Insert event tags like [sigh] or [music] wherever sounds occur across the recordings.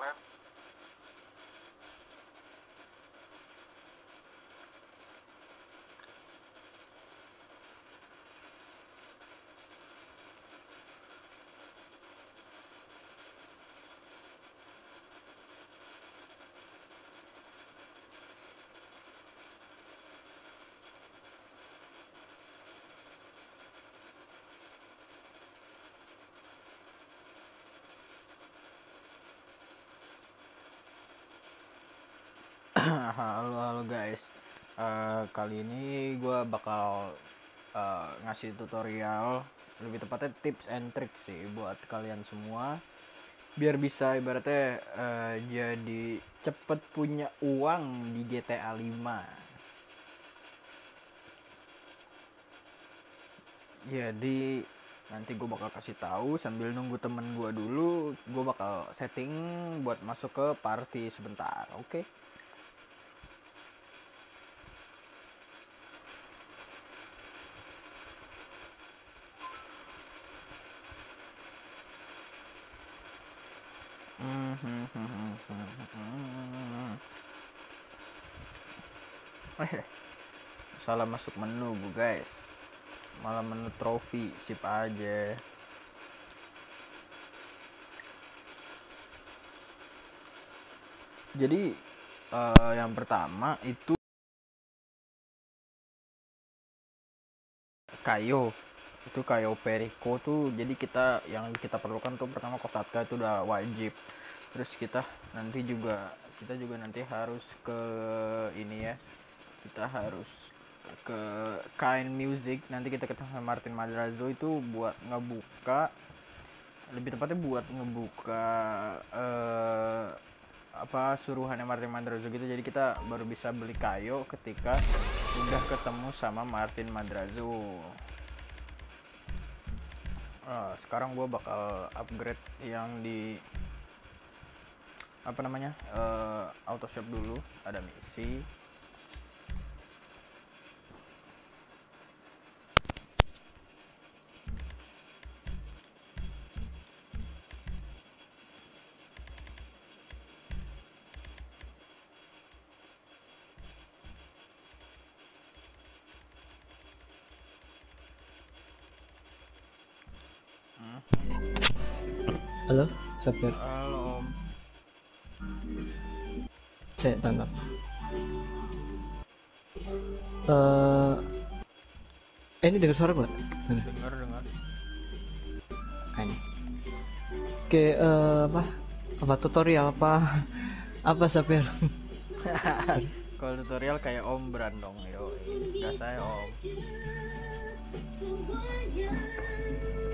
left. [laughs] halo halo guys. Eh, kali ini gue bakal eh, ngasih tutorial, lebih tepatnya tips and tricks sih buat kalian semua, biar bisa ibaratnya eh, jadi cepet punya uang di GTA 5. Jadi nanti gue bakal kasih tahu sambil nunggu temen gue dulu, gue bakal setting buat masuk ke party sebentar, oke? Eh, salah masuk menu bu guys. Malah menu trofi sip aja. Jadi eh, yang pertama itu kayo. Itu kayo periko tuh jadi kita yang kita perlukan tuh pertama kosatka itu udah wajib. Terus kita nanti juga kita juga nanti harus ke ini ya. Kita harus ke kain music. Nanti kita ketemu sama Martin Madrazo. Itu buat ngebuka lebih tepatnya buat ngebuka eh, apa suruhannya Martin Madrazo gitu. Jadi kita baru bisa beli kayo ketika udah ketemu sama Martin Madrazo. Ah, sekarang gue bakal upgrade yang di apa namanya eh, auto shop dulu. Ada misi Sapir. halo om Saya tangkap. Eh, eh, ini dengar suara gua? Dengar. dengar ini. Oke, eh, apa? Apa tutorial apa? Apa Sapir? [laughs] kalau tutorial kayak om brand dong yo udah saya om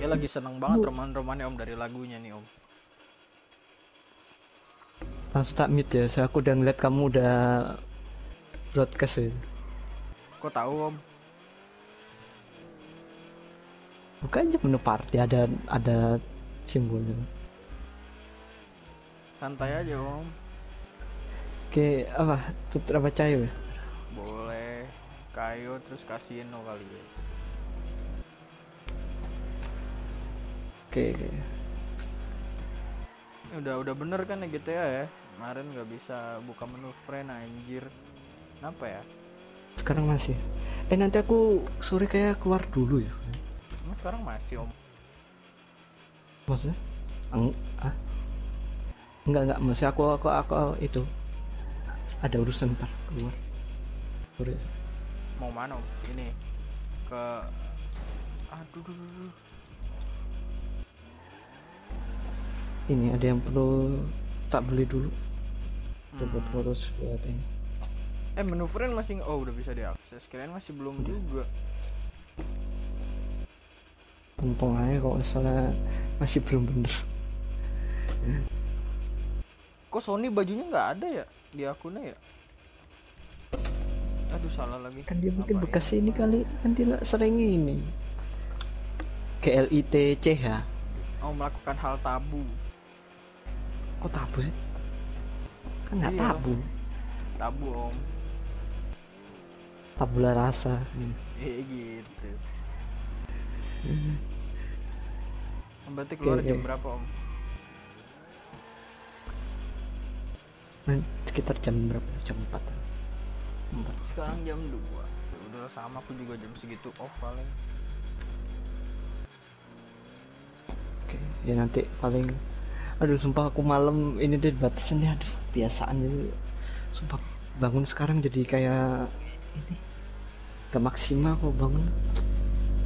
Kayak lagi seneng banget roman-romannya om dari lagunya nih om Langsung tak mute ya. Saya aku udah ngeliat kamu udah broadcast ya. kok tahu om Bukan aja menu party ada ada simbolnya. santai aja om Oke, apa? Tutur apa cayo ya? boleh kayo terus kasino kali ya Oke, oke. Udah udah bener kan ya GTA ya kemarin nggak bisa buka menu friend anjir kenapa ya Sekarang masih. Eh nanti aku sore kayak keluar dulu ya. emang sekarang masih om Maksudnya? Eng ah? Enggak enggak, maksudnya aku aku aku itu ada urusan ntar keluar. Sore. mau mana om ini ke aduh duh, duh, duh. Ini ada yang perlu tak beli dulu. Coba Hmm. terus buat ini. eh menu friend masih oh udah bisa diakses kalian masih belum juga Untung aja kalau misalnya masih belum bener. kok Sony bajunya nggak ada ya di akunnya ya aduh salah lagi Kan dia mungkin Apa bekas ya? ini kali, kan dia sering ini. GLIT CH. oh melakukan hal tabu Kok tabu sih? Kan nggak Iya. tabu. tabu om Tabula rasa. eh gitu berarti keluar Oke, jam oke. berapa om Nah, sekitar jam berapa? Jam 4 4 sekarang jam 2 ya udah sama aku juga jam segitu off paling Oke, ya nanti paling Aduh sumpah aku malam ini deh batasannya aduh biasaan jadi sumpah bangun sekarang jadi kayak ini gak maksimal aku bangun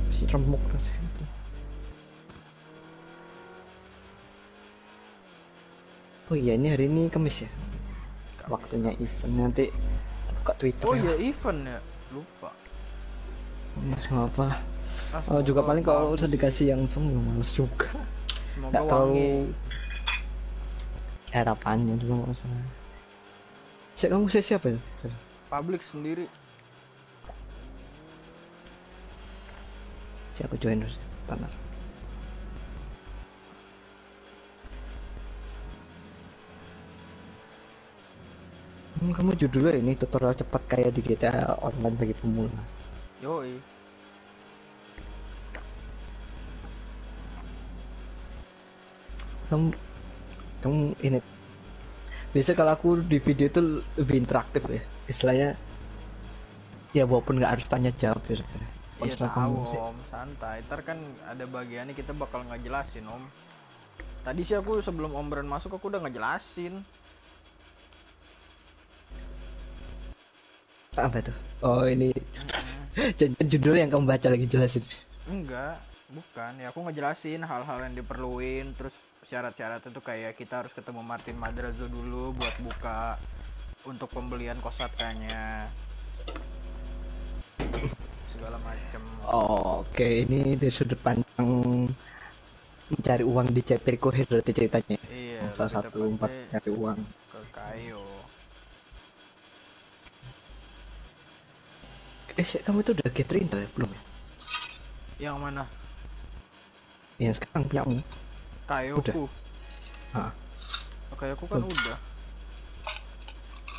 masih remuk rasanya tuh. Oh iya ini hari ini Kamis ya? waktunya event nanti buka Twitter oh ya. iya event ya lupa Ya, sama apa oh juga paling kalau usah sih. dikasih yang semua males juga semoga nggak wangi terlalu harapannya juga nggak usah kamu saya siapa ya publik sendiri. Si aku join dulu tanah Hmm, kamu judulnya ini tutorial cepat kayak di GTA online bagi pemula. yoi. Kamu kamu ini. Biasa kalau aku di video itu lebih interaktif ya. Istilahnya ya walaupun nggak harus tanya jawab ya. iya tahu kamu om. Santai. Ntar kan ada bagiannya kita bakal ngejelasin om. Tadi sih aku sebelum om Bran masuk aku udah ngejelasin. Apa tuh? Oh ini [laughs] jangan judulnya yang kamu baca lagi jelasin. enggak. Bukan. Ya aku ngejelasin hal-hal yang diperluin terus syarat-syaratnya tuh kayak kita harus ketemu Martin Madrazo dulu buat buka untuk pembelian kosatkanya segala macem Oh, Oke, ini dari sudut pandang mencari uang di CP Koher berarti ceritanya. iya Salah satu empat cari uang. ke kayo Eh, kamu itu udah rental ya? Belum ya? yang mana Yang sekarang punyamu. Kayoku Ah. kayoku kan Hmm. udah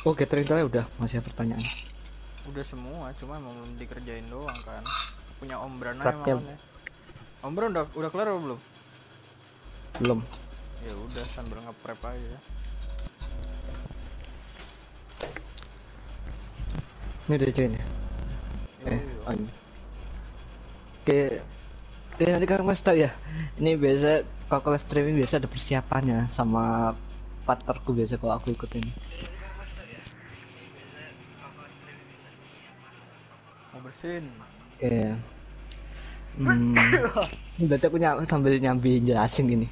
Oh, get rentalnya udah. Masih ada pertanyaan. udah semua cuma emang belum dikerjain doang kan punya om Bran aja Praktek. makanya om Bran udah udah kelar apa belum Belum. ya udah sambil ngeprep aja Ini udah join ya? Eh, Yoi, oh ini. Oke. Ya, nanti kan mas tahu ya. Ini biasa kalau aku live streaming biasa ada persiapannya sama partnerku biasa kalau aku ikut ini. mau bersin Iya. Hmm. Ini berarti aku ny sambil nyambi jelasin gini.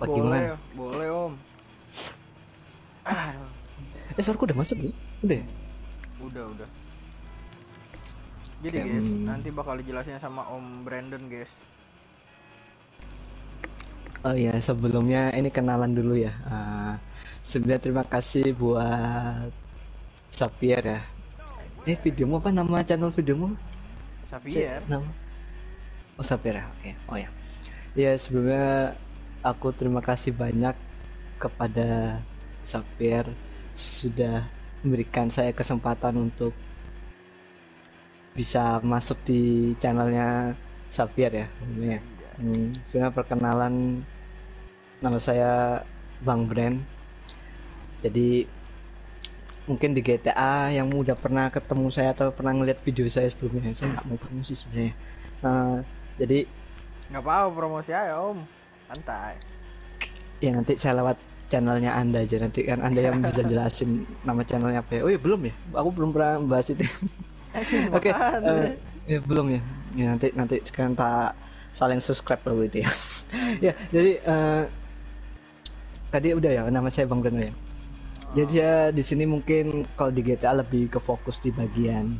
Apa boleh gimana? boleh om Eh, suaraku udah masuk nih? Udah ya? udah udah jadi Kayak, guys hmm. nanti bakal dijelasin sama om Brandon guys Oh iya, sebelumnya ini kenalan dulu ya. Ah, sebenarnya terima kasih buat Xavier ya. Eh, videomu apa nama channel videomu? Cek, nama. Oh, Xavier ya. Oke. Oh ya. Ya, sebelumnya aku terima kasih banyak kepada Xavier sudah memberikan saya kesempatan untuk bisa masuk di channelnya Xavier ya. Sebelumnya. Hmm, perkenalan nama saya Bang Brand. Jadi mungkin di GTA yang udah pernah ketemu saya atau pernah ngeliat video saya sebelumnya, saya nggak mau promosi sebenarnya. Nah, jadi nggak apa-apa promosi aja om santai ya nanti saya lewat channelnya anda aja nanti kan anda yang bisa [laughs] jelasin nama channelnya apa ya. Oh iya belum ya, aku belum pernah bahas itu. [laughs] Oke, eh, ya, belum ya. Ya nanti nanti sekarang tak saling subscribe dulu itu ya. [laughs] ya, jadi eh, tadi udah ya nama saya Bang Breno ya. Jadi ya di sini mungkin kalau di GTA lebih ke fokus di bagian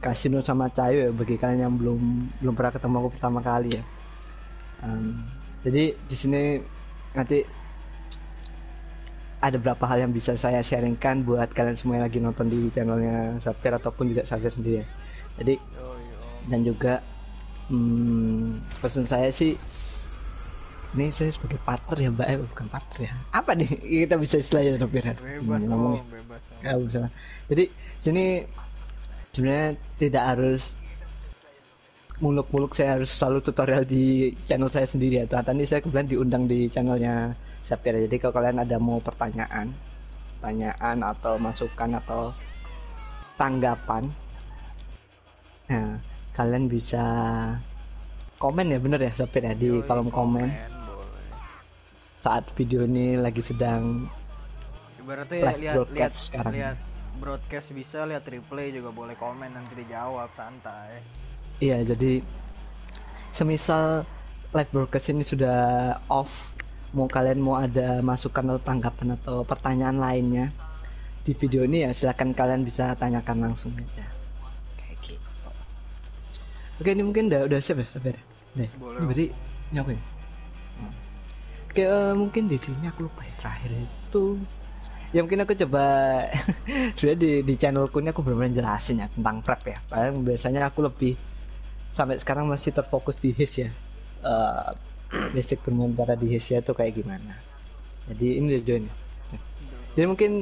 kasino sama cayo ya bagi kalian yang belum belum pernah ketemu aku pertama kali ya. Em, jadi di sini nanti ada beberapa hal yang bisa saya sharingkan buat kalian semua yang lagi nonton di channelnya Sapir ataupun juga Sapir sendiri ya. Jadi dan juga hmm, pesan saya sih ini saya sebagai partner ya mbak eh, bukan partner ya. Apa nih? Kita bisa istilahnya Sapir ya? Bebas Hmm, ngomong. om bebas ya bisa jadi sini sebenarnya tidak harus muluk-muluk saya harus selalu tutorial di channel saya sendiri ya. Ternyata ini saya kebetulan diundang di channelnya Sapir jadi kalau kalian ada mau pertanyaan pertanyaan atau masukan atau tanggapan nah kalian bisa komen ya bener ya Sapir ya di Yoi, kolom komen boleh. saat video ini lagi sedang Ibaratnya Live lihat broadcast lihat sekarang. lihat broadcast bisa lihat replay juga boleh komen nanti dijawab santai Iya, jadi semisal live broadcast ini sudah off, mau kalian mau ada masukan atau tanggapan atau pertanyaan lainnya, di video ini ya silakan kalian bisa tanyakan langsung aja oke ini mungkin udah udah siap ya sabar nih Boleh, ini berarti ini aku ya? Hmm. oke eh, mungkin di sini aku lupa ya terakhir itu. Ya mungkin aku coba [laughs] sudah di di channelku ini aku benar-benar jelasin ya tentang prep ya. Paling biasanya aku lebih sampai sekarang masih terfokus di his ya. Eh, [clears throat] basic bermain cara di his ya itu kayak gimana. Jadi ini join jadi mungkin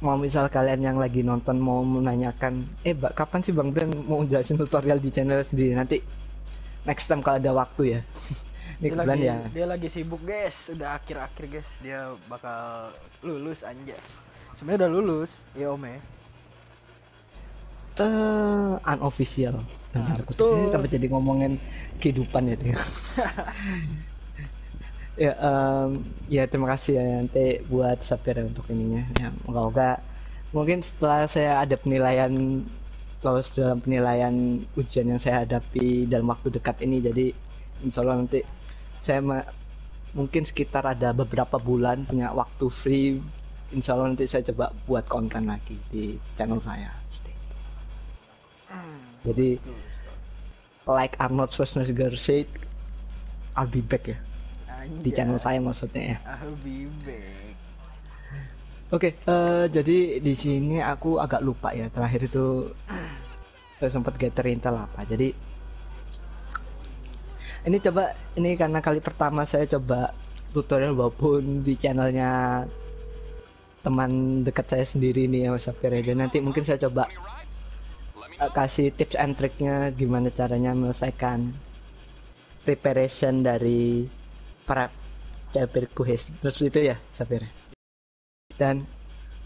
mau misal kalian yang lagi nonton mau menanyakan eh mbak kapan sih bang Bran mau jelasin tutorial di channel sendiri? Nanti next time kalau ada waktu ya. [laughs] Ini dia lagi, ya. dia lagi sibuk guys. Udah akhir-akhir guys. Dia bakal lulus anjas. Sebenarnya udah lulus ya om ya. Eh unofficial. Nah, betul. Ini tambah jadi ngomongin kehidupan ya. [laughs] ya em, ya terima kasih ya nanti buat Sapir untuk ininya. Ya moga-moga mungkin setelah saya ada penilaian lolos dalam penilaian ujian yang saya hadapi dalam waktu dekat ini jadi insya Allah nanti saya mungkin sekitar ada beberapa bulan punya waktu free insya Allah nanti saya coba buat konten lagi di channel saya. Itu. jadi like Arnold Schwarzenegger said I'll be back ya di channel saya maksudnya ya I'll be back Oke, eh, jadi di sini aku agak lupa ya terakhir itu saya sempat gather intel apa. Jadi ini coba ini karena kali pertama saya coba tutorial walaupun di channelnya teman dekat saya sendiri nih ya Mas Safir ya. Dan nanti mungkin saya coba eh, kasih tips and triknya gimana caranya menyelesaikan preparation dari Safir kuis. Terus itu ya Safir. Dan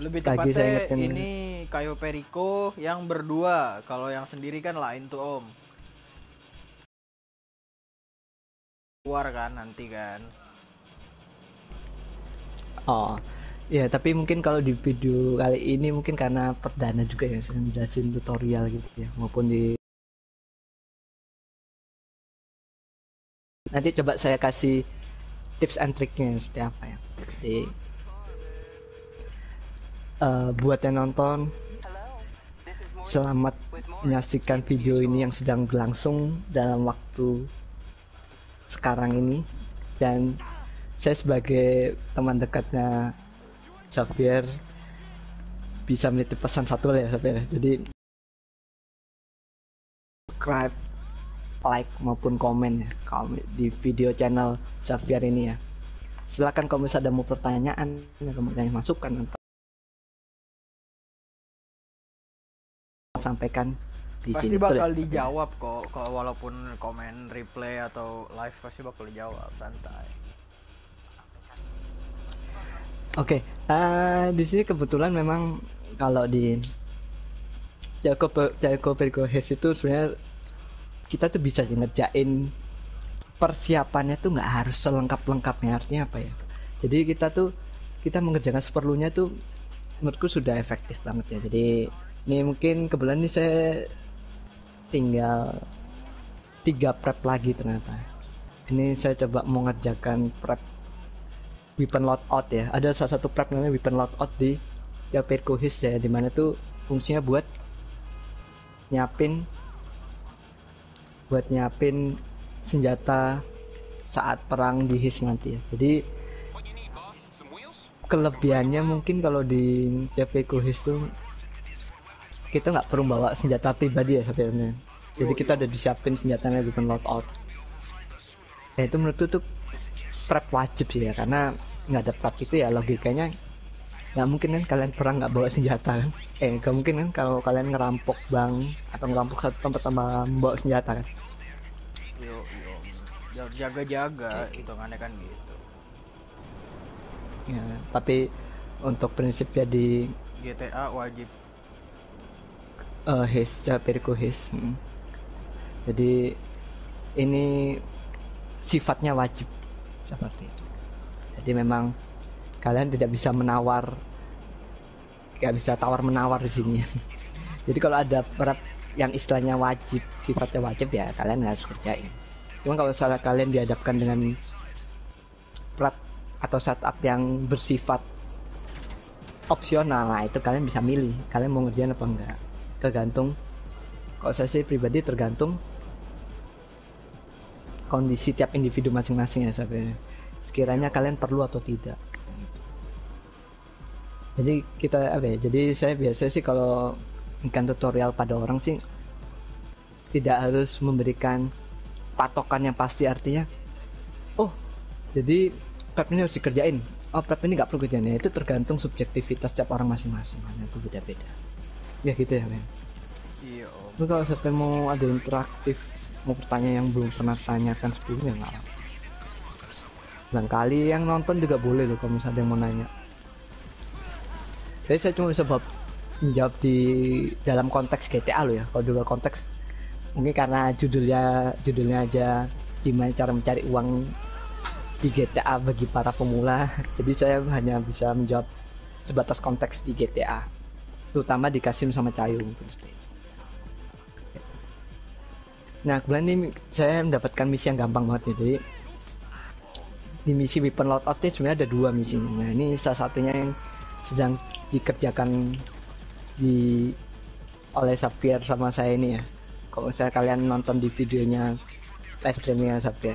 lebih lagi saya tepatnya ingetin- ini Kayo Perico yang berdua kalau yang sendiri kan lain tuh om keluar kan nanti kan Oh, ya tapi mungkin kalau di video kali ini mungkin karena perdana juga ya saya jelasin tutorial gitu ya maupun di nanti coba saya kasih tips and triknya seperti apa ya. Jadi eh, buat yang nonton selamat menyaksikan video ini yang sedang berlangsung dalam waktu sekarang ini dan saya sebagai teman dekatnya Xavier bisa menitip pesan satu lah ya Xavier jadi subscribe like maupun komen ya kalau di video channel Xavier ini ya. Silakan kalau misalnya ada mau pertanyaan kemudian masukan atau sampaikan di pasti sini. Betul bakal ya? dijawab kok kalau walaupun komen replay atau live pasti bakal dijawab santai. Oke, eh, di sini kebetulan memang kalau di Jago Jago Virgo Hes itu sebenarnya kita tuh bisa ngerjain persiapannya tuh nggak harus selengkap lengkapnya artinya apa ya? Jadi kita tuh kita mengerjakan seperlunya tuh menurutku sudah efektif banget ya. Jadi ini mungkin kebetulan ini saya tinggal tiga prep lagi ternyata. Ini saya coba mau ngerjakan prep weapon loadout ya ada salah satu prep namanya weapon loadout di Japerko His ya di mana tuh fungsinya buat nyiapin buat nyiapin senjata saat perang di His nanti ya. Jadi kelebihannya mungkin kalau di Japerko His tuh kita nggak perlu bawa senjata pribadi ya sebenarnya. Jadi kita udah disiapin senjatanya weapon loadout ya itu menurutku tuh prep wajib sih ya karena nggak ada prep itu ya logikanya nggak mungkin kan kalian perang nggak bawa senjata kan? Eh nggak mungkin kan kalau kalian ngerampok bank atau ngerampok satu tempat tambah bawa senjata kan? Yo yo jaga-jaga hitungannya kan gitu. Ya, tapi untuk prinsip ya di GTA wajib. Uh, his his mm. jadi ini sifatnya wajib. Seperti itu. Jadi memang kalian tidak bisa menawar nggak bisa tawar menawar di sini. [laughs] Jadi kalau ada prep yang istilahnya wajib sifatnya wajib ya kalian harus kerjain. Cuma kalau salah kalian dihadapkan dengan prep atau setup yang bersifat opsional nah itu kalian bisa milih kalian mau ngerjain apa enggak. Tergantung kalau saya sih pribadi tergantung kondisi tiap individu masing-masing ya sebenarnya sekiranya kalian perlu atau tidak jadi kita apa ya jadi saya biasa sih kalau ikan tutorial pada orang sih tidak harus memberikan patokan yang pasti artinya oh jadi prep ini harus dikerjain. Oh prep ini nggak perlu kerjain ya itu tergantung subjektivitas setiap orang masing-masing. Itu beda-beda. Ya gitu ya men iya om. Lu kalau sampai mau ada interaktif mau pertanyaan yang belum pernah tanyakan sebelumnya nggak apa. Dan kali yang nonton juga boleh loh kalau misalnya ada yang mau nanya. Jadi saya cuma bisa bab- menjawab di dalam konteks GTA lo ya. Kalau di luar konteks mungkin karena judulnya judulnya aja gimana cara mencari uang di GTA bagi para pemula. [laughs] Jadi saya hanya bisa menjawab sebatas konteks di GTA. Terutama di Kasim sama Cayu mungkin seperti itu. Nah kebetulan ini saya mendapatkan misi yang gampang banget ya. Jadi di misi weapon loadout sebenarnya ada dua misinya. Nah ini salah satunya yang sedang dikerjakan di oleh Sapir sama saya ini ya. Kalau misalnya kalian nonton di videonya live streamingnya Sapir.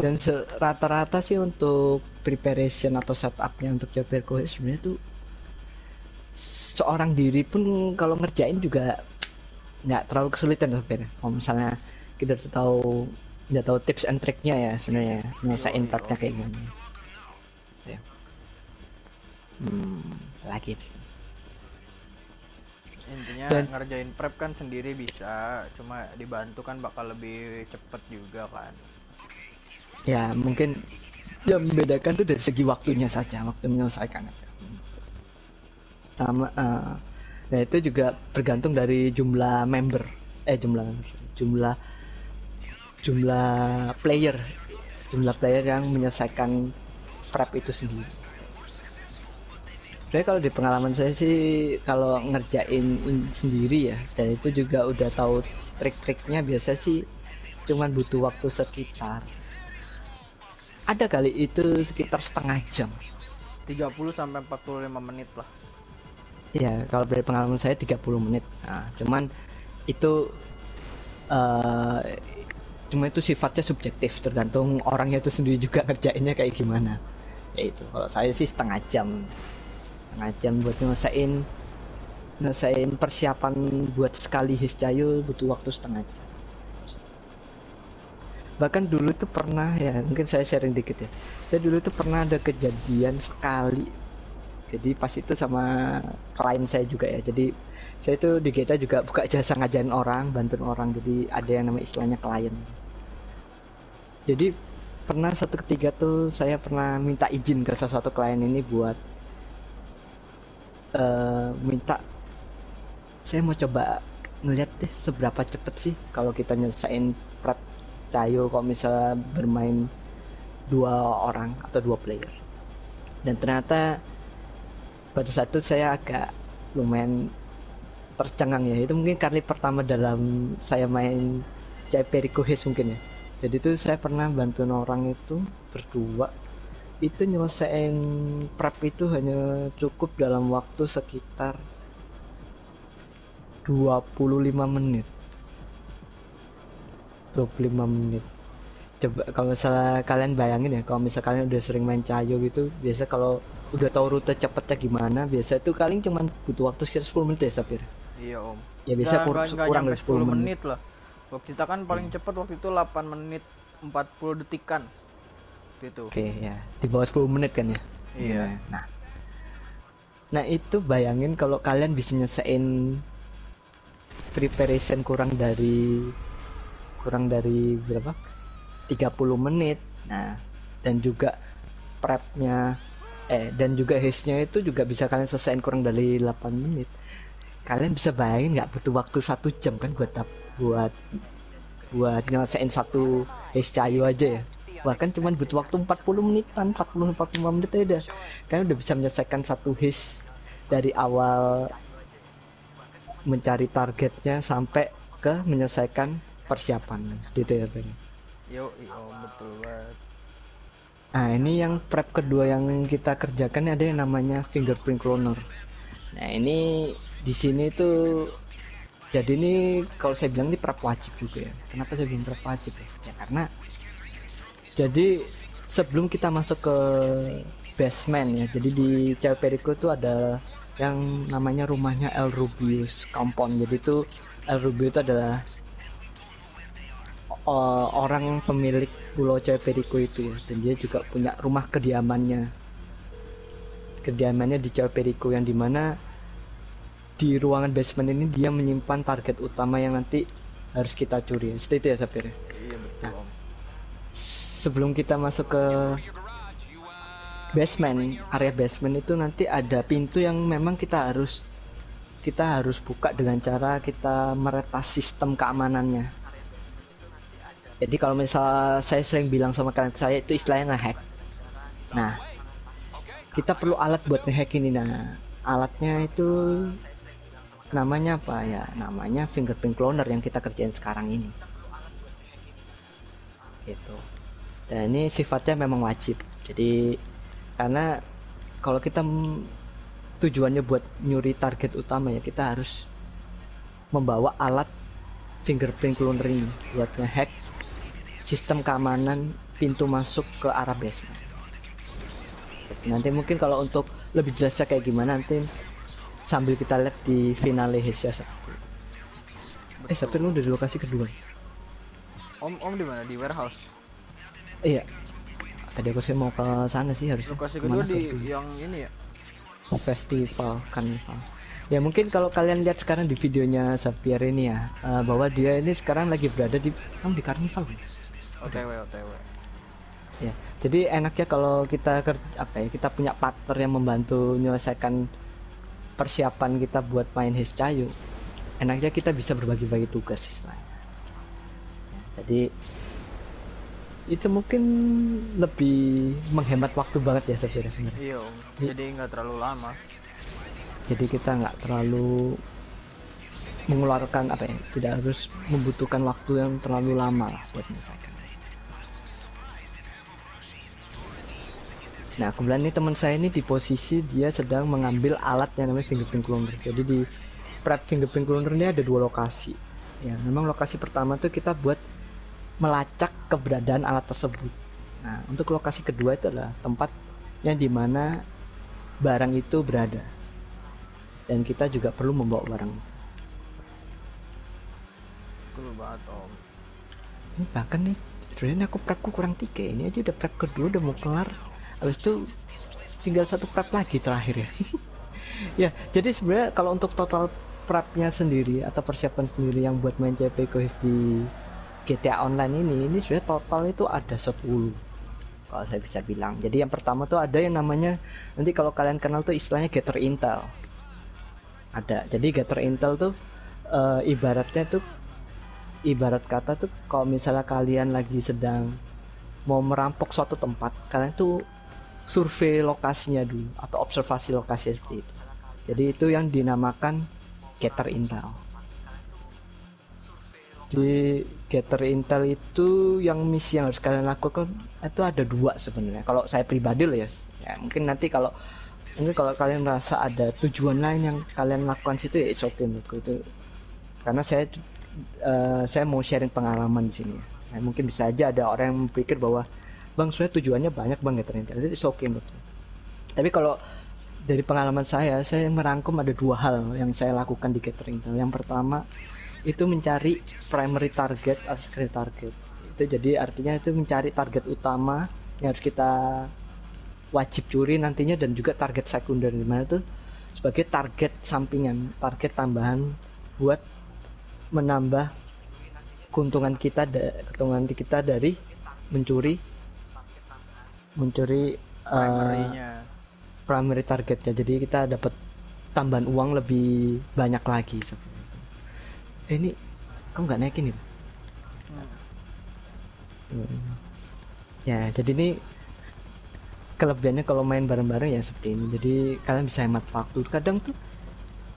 Dan rata-rata sih untuk preparation atau setupnya untuk Jabir Kohis sebenarnya tuh seorang diri pun kalau ngerjain juga nggak terlalu kesulitan sebenarnya. Kalau misalnya kita tahu udah tahu tips and triknya ya sebenarnya nyelesain partnya kayak gini. Ya. Hmm, lagi intinya Dan- ngerjain prep kan sendiri bisa cuma dibantu kan bakal lebih cepet juga kan ya mungkin yang membedakan tuh dari segi waktunya saja waktu menyelesaikan aja sama eh, nah itu juga tergantung dari jumlah member eh jumlah member, jumlah jumlah player jumlah player yang menyelesaikan prep itu sendiri. Sebenarnya kalau di pengalaman saya sih kalau ngerjain in- sendiri ya dan itu juga udah tahu trik-triknya biasa sih cuman butuh waktu sekitar ada kali itu sekitar setengah jam. 30 sampai 45 menit lah. Ya kalau dari pengalaman saya 30 menit. Nah cuman itu eh cuma itu sifatnya subjektif tergantung orangnya itu sendiri juga [laughs] ngerjainnya kayak gimana. Ya itu kalau saya sih setengah jam. Setengah jam buat nyelesain nyelesain persiapan buat sekali hiscayo butuh waktu setengah jam. Bahkan dulu tuh pernah ya mungkin saya sharing dikit ya. Saya dulu tuh pernah ada kejadian sekali. Jadi pas itu sama klien saya juga ya. Jadi saya itu di kita juga buka jasa ngajarin orang bantuin orang. Jadi ada yang namanya istilahnya klien jadi pernah satu ketiga tuh saya pernah minta izin ke salah satu klien ini buat eh minta saya mau coba ngeliat deh seberapa cepet sih kalau kita nyelesain prep cayo kalau misalnya bermain dua orang atau dua player. Dan ternyata pada saat itu saya agak lumayan tercengang ya. Itu mungkin kali pertama dalam saya main Perico His mungkin ya jadi itu saya pernah bantuin orang itu berdua. Itu nyelesain prep itu hanya cukup dalam waktu sekitar 25 menit. 25 menit. Coba kalau misalnya kalian bayangin ya kalau misalnya kalian udah sering main cayo gitu biasa kalau udah tahu rute cepetnya gimana biasa itu kalian cuman butuh waktu sekitar 10 menit ya Sapir iya om. Ya biasa Nggak- kur- kurang dari 10 menit, lah waktu kita kan paling cepet waktu itu 8 menit 40 detikan. Gitu oke ya. Di bawah 10 menit kan ya? Iya. nah. Nah itu bayangin kalau kalian bisa nyesain preparation kurang dari kurang dari berapa? 30 menit. Nah dan juga prepnya eh dan juga haste-nya itu juga bisa kalian selesaiin kurang dari 8 menit kalian bisa bayangin nggak butuh waktu satu jam kan buat buat buat nyelesain satu haste cayo aja ya? Bahkan cuman butuh waktu 40 menitan 40 45 menit aja udah kalian udah bisa menyelesaikan satu haste dari awal mencari targetnya sampai ke menyelesaikan persiapan gitu ya Ben yo yo betul banget. Nah ini yang prep kedua yang kita kerjakan ada yang namanya fingerprint cloner. Nah ini di sini tuh jadi ini kalau saya bilang ini prep wajib juga ya. Kenapa saya bilang prep wajib ya? Ya karena jadi sebelum kita masuk ke basement ya. Jadi di Cewek Perico itu ada yang namanya rumahnya El Rubius Compound. Jadi itu El Rubius itu adalah uh, orang pemilik Pulau Cewek Perico itu ya dan dia juga punya rumah kediamannya kediamannya di Cewek Perico yang di mana di ruangan basement ini dia menyimpan target utama yang nanti harus kita curi. Seperti itu ya Sapir iya betul. Nah. sebelum kita masuk ke basement area basement itu nanti ada pintu yang memang kita harus kita harus buka dengan cara kita meretas sistem keamanannya. Jadi kalau misal saya sering bilang sama kalian saya itu istilahnya ngehack. Nah kita perlu alat buat ngehack ini nah alatnya itu namanya apa ya? Namanya fingerprint cloner yang kita kerjain sekarang ini. Gitu. Dan ini sifatnya memang wajib. Jadi karena kalau kita tujuannya buat nyuri target utama ya kita harus membawa alat fingerprint cloner ini buat ngehack sistem keamanan pintu masuk ke arah basement nanti mungkin kalau untuk lebih jelasnya kayak gimana nanti sambil kita lihat di finale Hesia eh tapi lu udah di lokasi kedua. Om om di mana? Di warehouse? Iya. Tadi aku sih mau ke sana sih harus lokasi kedua Ke mana di yang ini ya? Festival karnival ya mungkin kalau kalian lihat sekarang di videonya Xavier ini ya eh, bahwa dia ini sekarang lagi berada di kamu di karnival otw otw ya. Jadi enaknya kalau kita ker- apa ya kita punya partner yang membantu menyelesaikan persiapan kita buat main Hes Cayu enaknya kita bisa berbagi-bagi tugas istilahnya. Ya, jadi itu mungkin lebih menghemat waktu banget ya sebenarnya. Iya Iya. jadi nggak terlalu lama. Jadi kita nggak terlalu mengeluarkan apa ya tidak harus membutuhkan waktu yang terlalu lama lah buat menyelesaikan nah kemudian ini teman saya ini di posisi dia sedang mengambil alat yang namanya fingerprint cloner. Jadi di prep fingerprint cloner ini ada dua lokasi. Ya memang lokasi pertama tuh kita buat melacak keberadaan alat tersebut. Nah untuk lokasi kedua itu adalah tempat yang di mana barang itu berada. Dan kita juga perlu membawa barang itu. betul banget om ini bahkan nih sebenarnya aku prepku kurang tiga. Ini aja udah prep kedua udah mau kelar habis itu tinggal satu prep lagi terakhir ya. [laughs] Ya jadi sebenarnya kalau untuk total prepnya sendiri atau persiapan sendiri yang buat main CP Cohes di GTA Online ini ini sebenarnya total itu ada 10 kalau saya bisa bilang. Jadi yang pertama tuh ada yang namanya nanti kalau kalian kenal tuh istilahnya Gather Intel. Ada. Jadi Gather Intel tuh eh, ibaratnya tuh ibarat kata tuh kalau misalnya kalian lagi sedang mau merampok suatu tempat kalian tuh survei lokasinya dulu atau observasi lokasi seperti itu. Jadi itu yang dinamakan gather intel. Di gather intel itu yang misi yang harus kalian lakukan itu ada dua sebenarnya. Kalau saya pribadi loh ya ya mungkin nanti kalau mungkin kalau kalian merasa ada tujuan lain yang kalian lakukan situ ya it's okay menurutku itu. Karena saya eh, saya mau sharing pengalaman di sini. Nah, mungkin bisa aja ada orang yang berpikir bahwa bang sebenarnya tujuannya banyak bang ya ternyata. Jadi it's okay menurut tapi kalau dari pengalaman saya saya merangkum ada dua hal yang saya lakukan di catering yang pertama itu mencari primary target secondary target. Itu jadi artinya itu mencari target utama yang harus kita wajib curi nantinya dan juga target sekunder di mana tuh sebagai target sampingan target tambahan buat menambah keuntungan kita keuntungan kita dari mencuri mencuri eh, primary-nya. primary targetnya. Jadi kita dapat tambahan uang lebih banyak lagi seperti itu. Eh, ini kamu nggak naikin itu Hmm. Hmm. ya jadi ini kelebihannya kalau main bareng-bareng ya seperti ini. Jadi kalian bisa hemat waktu. Kadang tuh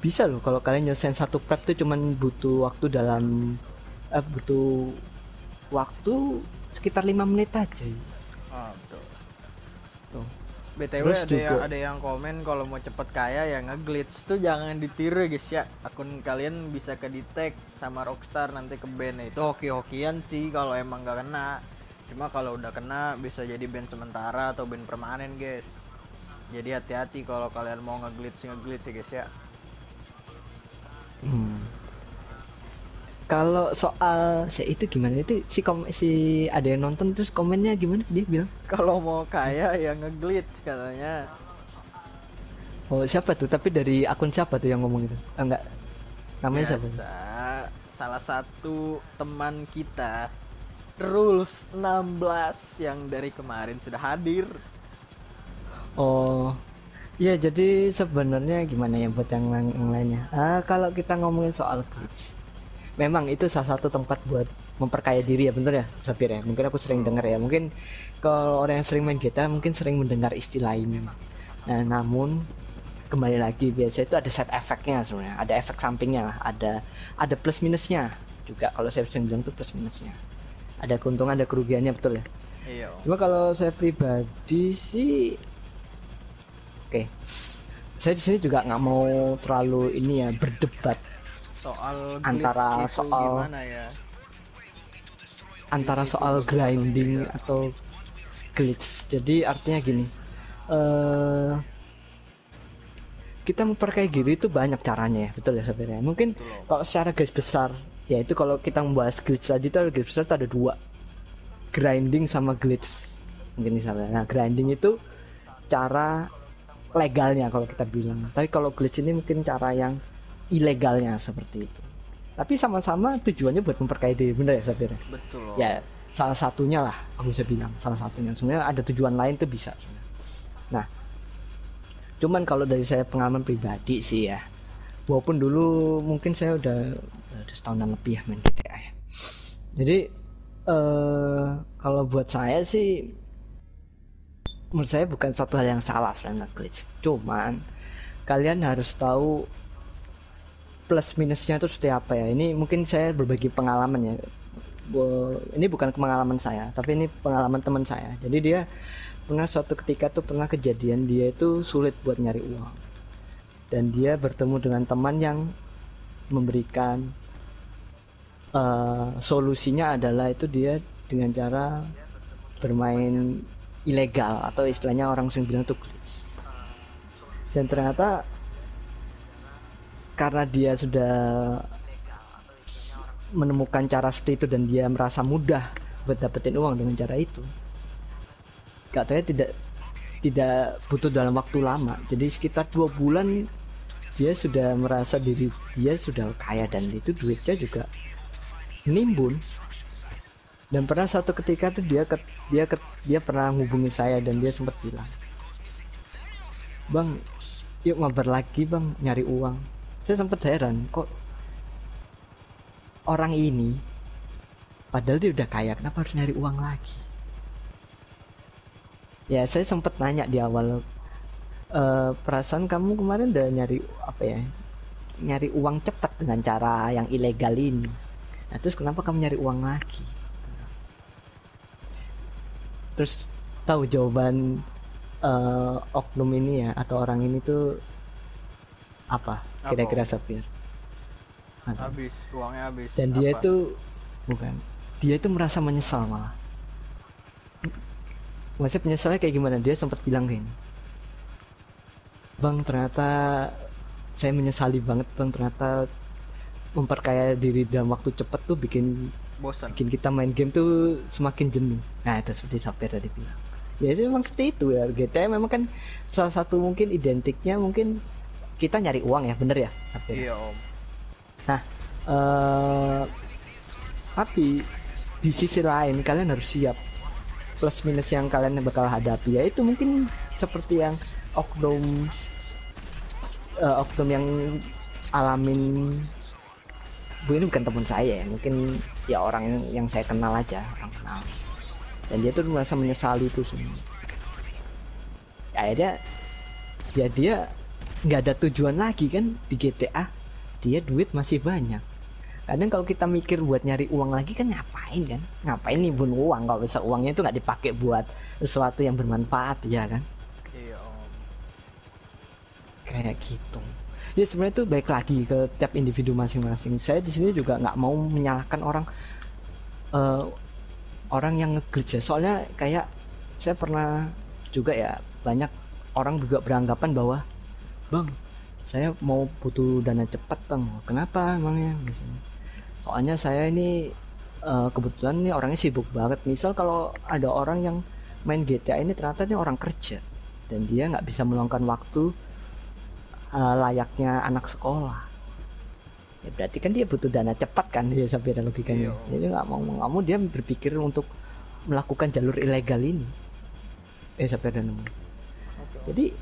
bisa loh kalau kalian nyelesain satu prep tuh cuman butuh waktu dalam eh, butuh waktu sekitar lima menit aja. Ah tuh BTW Terus ada yang juga- ada yang komen kalau mau cepet kaya ya ngeglitch tuh jangan ditiru guys ya. Akun kalian bisa ke detect sama Rockstar nanti ke ban itu hoki-hokian sih kalau emang nggak kena. Cuma kalau udah kena bisa jadi ban sementara atau ban permanen guys. Jadi hati-hati kalau kalian mau ngeglitch ngeglitch ya guys ya. Hmm. Kalau soal si itu gimana? Itu si kom si ada yang nonton terus komennya gimana? Dia bilang Kalau mau kaya ya ngeglitch katanya. oh siapa tuh? Tapi dari akun siapa tuh yang ngomong itu? Ah, enggak. Namanya siapa? Biasa, salah satu teman kita Rules 16 yang dari kemarin sudah hadir. oh iya jadi sebenarnya gimana ya buat yang, yang lainnya ah kalau kita ngomongin soal glitch memang itu salah satu tempat buat memperkaya diri ya bener ya Sapir ya? Mungkin aku sering dengar ya. Mungkin kalau orang yang sering main GTA mungkin sering mendengar istilah ini nah namun kembali lagi biasa itu ada side efeknya sebenarnya. Ada efek sampingnya lah ada ada plus minusnya juga. Kalau saya sering bilang tuh plus minusnya. Ada keuntungan ada kerugiannya betul ya? Iya. Cuma kalau saya pribadi sih, oke, saya di sini juga nggak mau terlalu ini ya berdebat soal Antara soal- gimana ya antara soal grinding atau glitch. Jadi artinya gini, eh kita memperkaya diri itu banyak caranya ya, betul ya sebenarnya. Mungkin Betul, kalau secara garis besar, ya itu kalau kita membahas glitch tadi itu garis besar itu ada dua, grinding sama glitch. Mungkin misalnya, nah grinding itu cara legalnya kalau kita bilang. Tapi kalau glitch ini mungkin cara yang ilegalnya seperti itu. Tapi sama-sama tujuannya buat memperkaya diri, bener ya Sabir? betul. Ya salah satunya lah, aku bisa bilang salah satunya. Sebenarnya ada tujuan lain tuh bisa. Nah, cuman kalau dari saya pengalaman pribadi sih ya, walaupun dulu mungkin saya udah udah setahunan lebih ya main GTA ya. Jadi eh kalau buat saya sih menurut saya bukan suatu hal yang salah sebenarnya glitch. Cuman kalian harus tahu plus minusnya itu seperti apa ya. Ini mungkin saya berbagi pengalaman ya. Ini bukan pengalaman saya, tapi ini pengalaman teman saya. Jadi dia pernah suatu ketika tuh pernah kejadian dia itu sulit buat nyari uang. Dan dia bertemu dengan teman yang memberikan eh, solusinya adalah itu dia dengan cara bermain ilegal atau istilahnya orang sering bilang itu glitch. Dan ternyata karena dia sudah menemukan cara seperti itu dan dia merasa mudah buat dapetin uang dengan cara itu. Katanya tidak tidak butuh dalam waktu lama. Jadi sekitar dua bulan dia sudah merasa diri dia sudah kaya dan itu duitnya juga nimbun dan pernah satu ketika tuh dia ke, dia ke, dia pernah hubungi saya dan dia sempat bilang bang yuk mabar lagi bang nyari uang saya sempat heran kok orang ini padahal dia udah kaya kenapa harus nyari uang lagi? Ya saya sempat nanya di awal "Eh, perasaan kamu kemarin udah nyari apa ya nyari uang cepat dengan cara yang ilegal ini. Nah terus kenapa kamu nyari uang lagi? Terus tahu jawaban eh, oknum ini ya atau orang ini tuh Apa, kira-kira? Safir tahu. habis uangnya habis. Dan dia itu bukan. Dia itu merasa menyesal malah. Maksudnya penyesalnya kayak gimana? Dia sempat bilang gini. Bang ternyata saya menyesali banget bang. Ternyata memperkaya diri dalam waktu cepat tuh bikin bosan. bikin kita main game tuh semakin jenuh. Nah itu seperti Sapir tadi bilang. Ya itu memang seperti itu ya. GTA memang kan salah satu mungkin identiknya mungkin kita nyari uang ya bener ya? Sapir iya om. Eh tapi di sisi lain kalian harus siap. Plus minus yang kalian bakal hadapi ya itu mungkin seperti yang oknum eh, oknum yang alamin bu ini bukan teman saya ya mungkin ya orang yang, yang saya kenal aja orang kenal. Dan dia tuh merasa menyesali itu semua. Ya akhirnya ya dia nggak ada tujuan lagi kan di GTA dia duit masih banyak. Kadang kalau kita mikir buat nyari uang lagi kan ngapain kan? Ngapain nih bun uang? Kalau bisa uangnya itu nggak dipakai buat sesuatu yang bermanfaat ya kan? Iya om. Kayak gitu. Ya sebenarnya itu baik lagi ke tiap individu masing-masing. Saya di sini juga nggak mau menyalahkan orang uh, orang yang ya soalnya kayak saya pernah juga ya banyak orang juga beranggapan bahwa bang saya mau butuh dana cepat bang. Kenapa emangnya? Misalnya. Soalnya saya ini uh, kebetulan nih orangnya sibuk banget. Misal kalau ada orang yang main GTA ini ternyata ini orang kerja. Dan dia nggak bisa meluangkan waktu uh, layaknya anak sekolah. Ya berarti kan dia butuh dana cepat kan dia sampai ada logikanya. Iyo. jadi nggak mau nggak mau dia berpikir untuk melakukan jalur ilegal ini. Eh sampai ada nemu jadi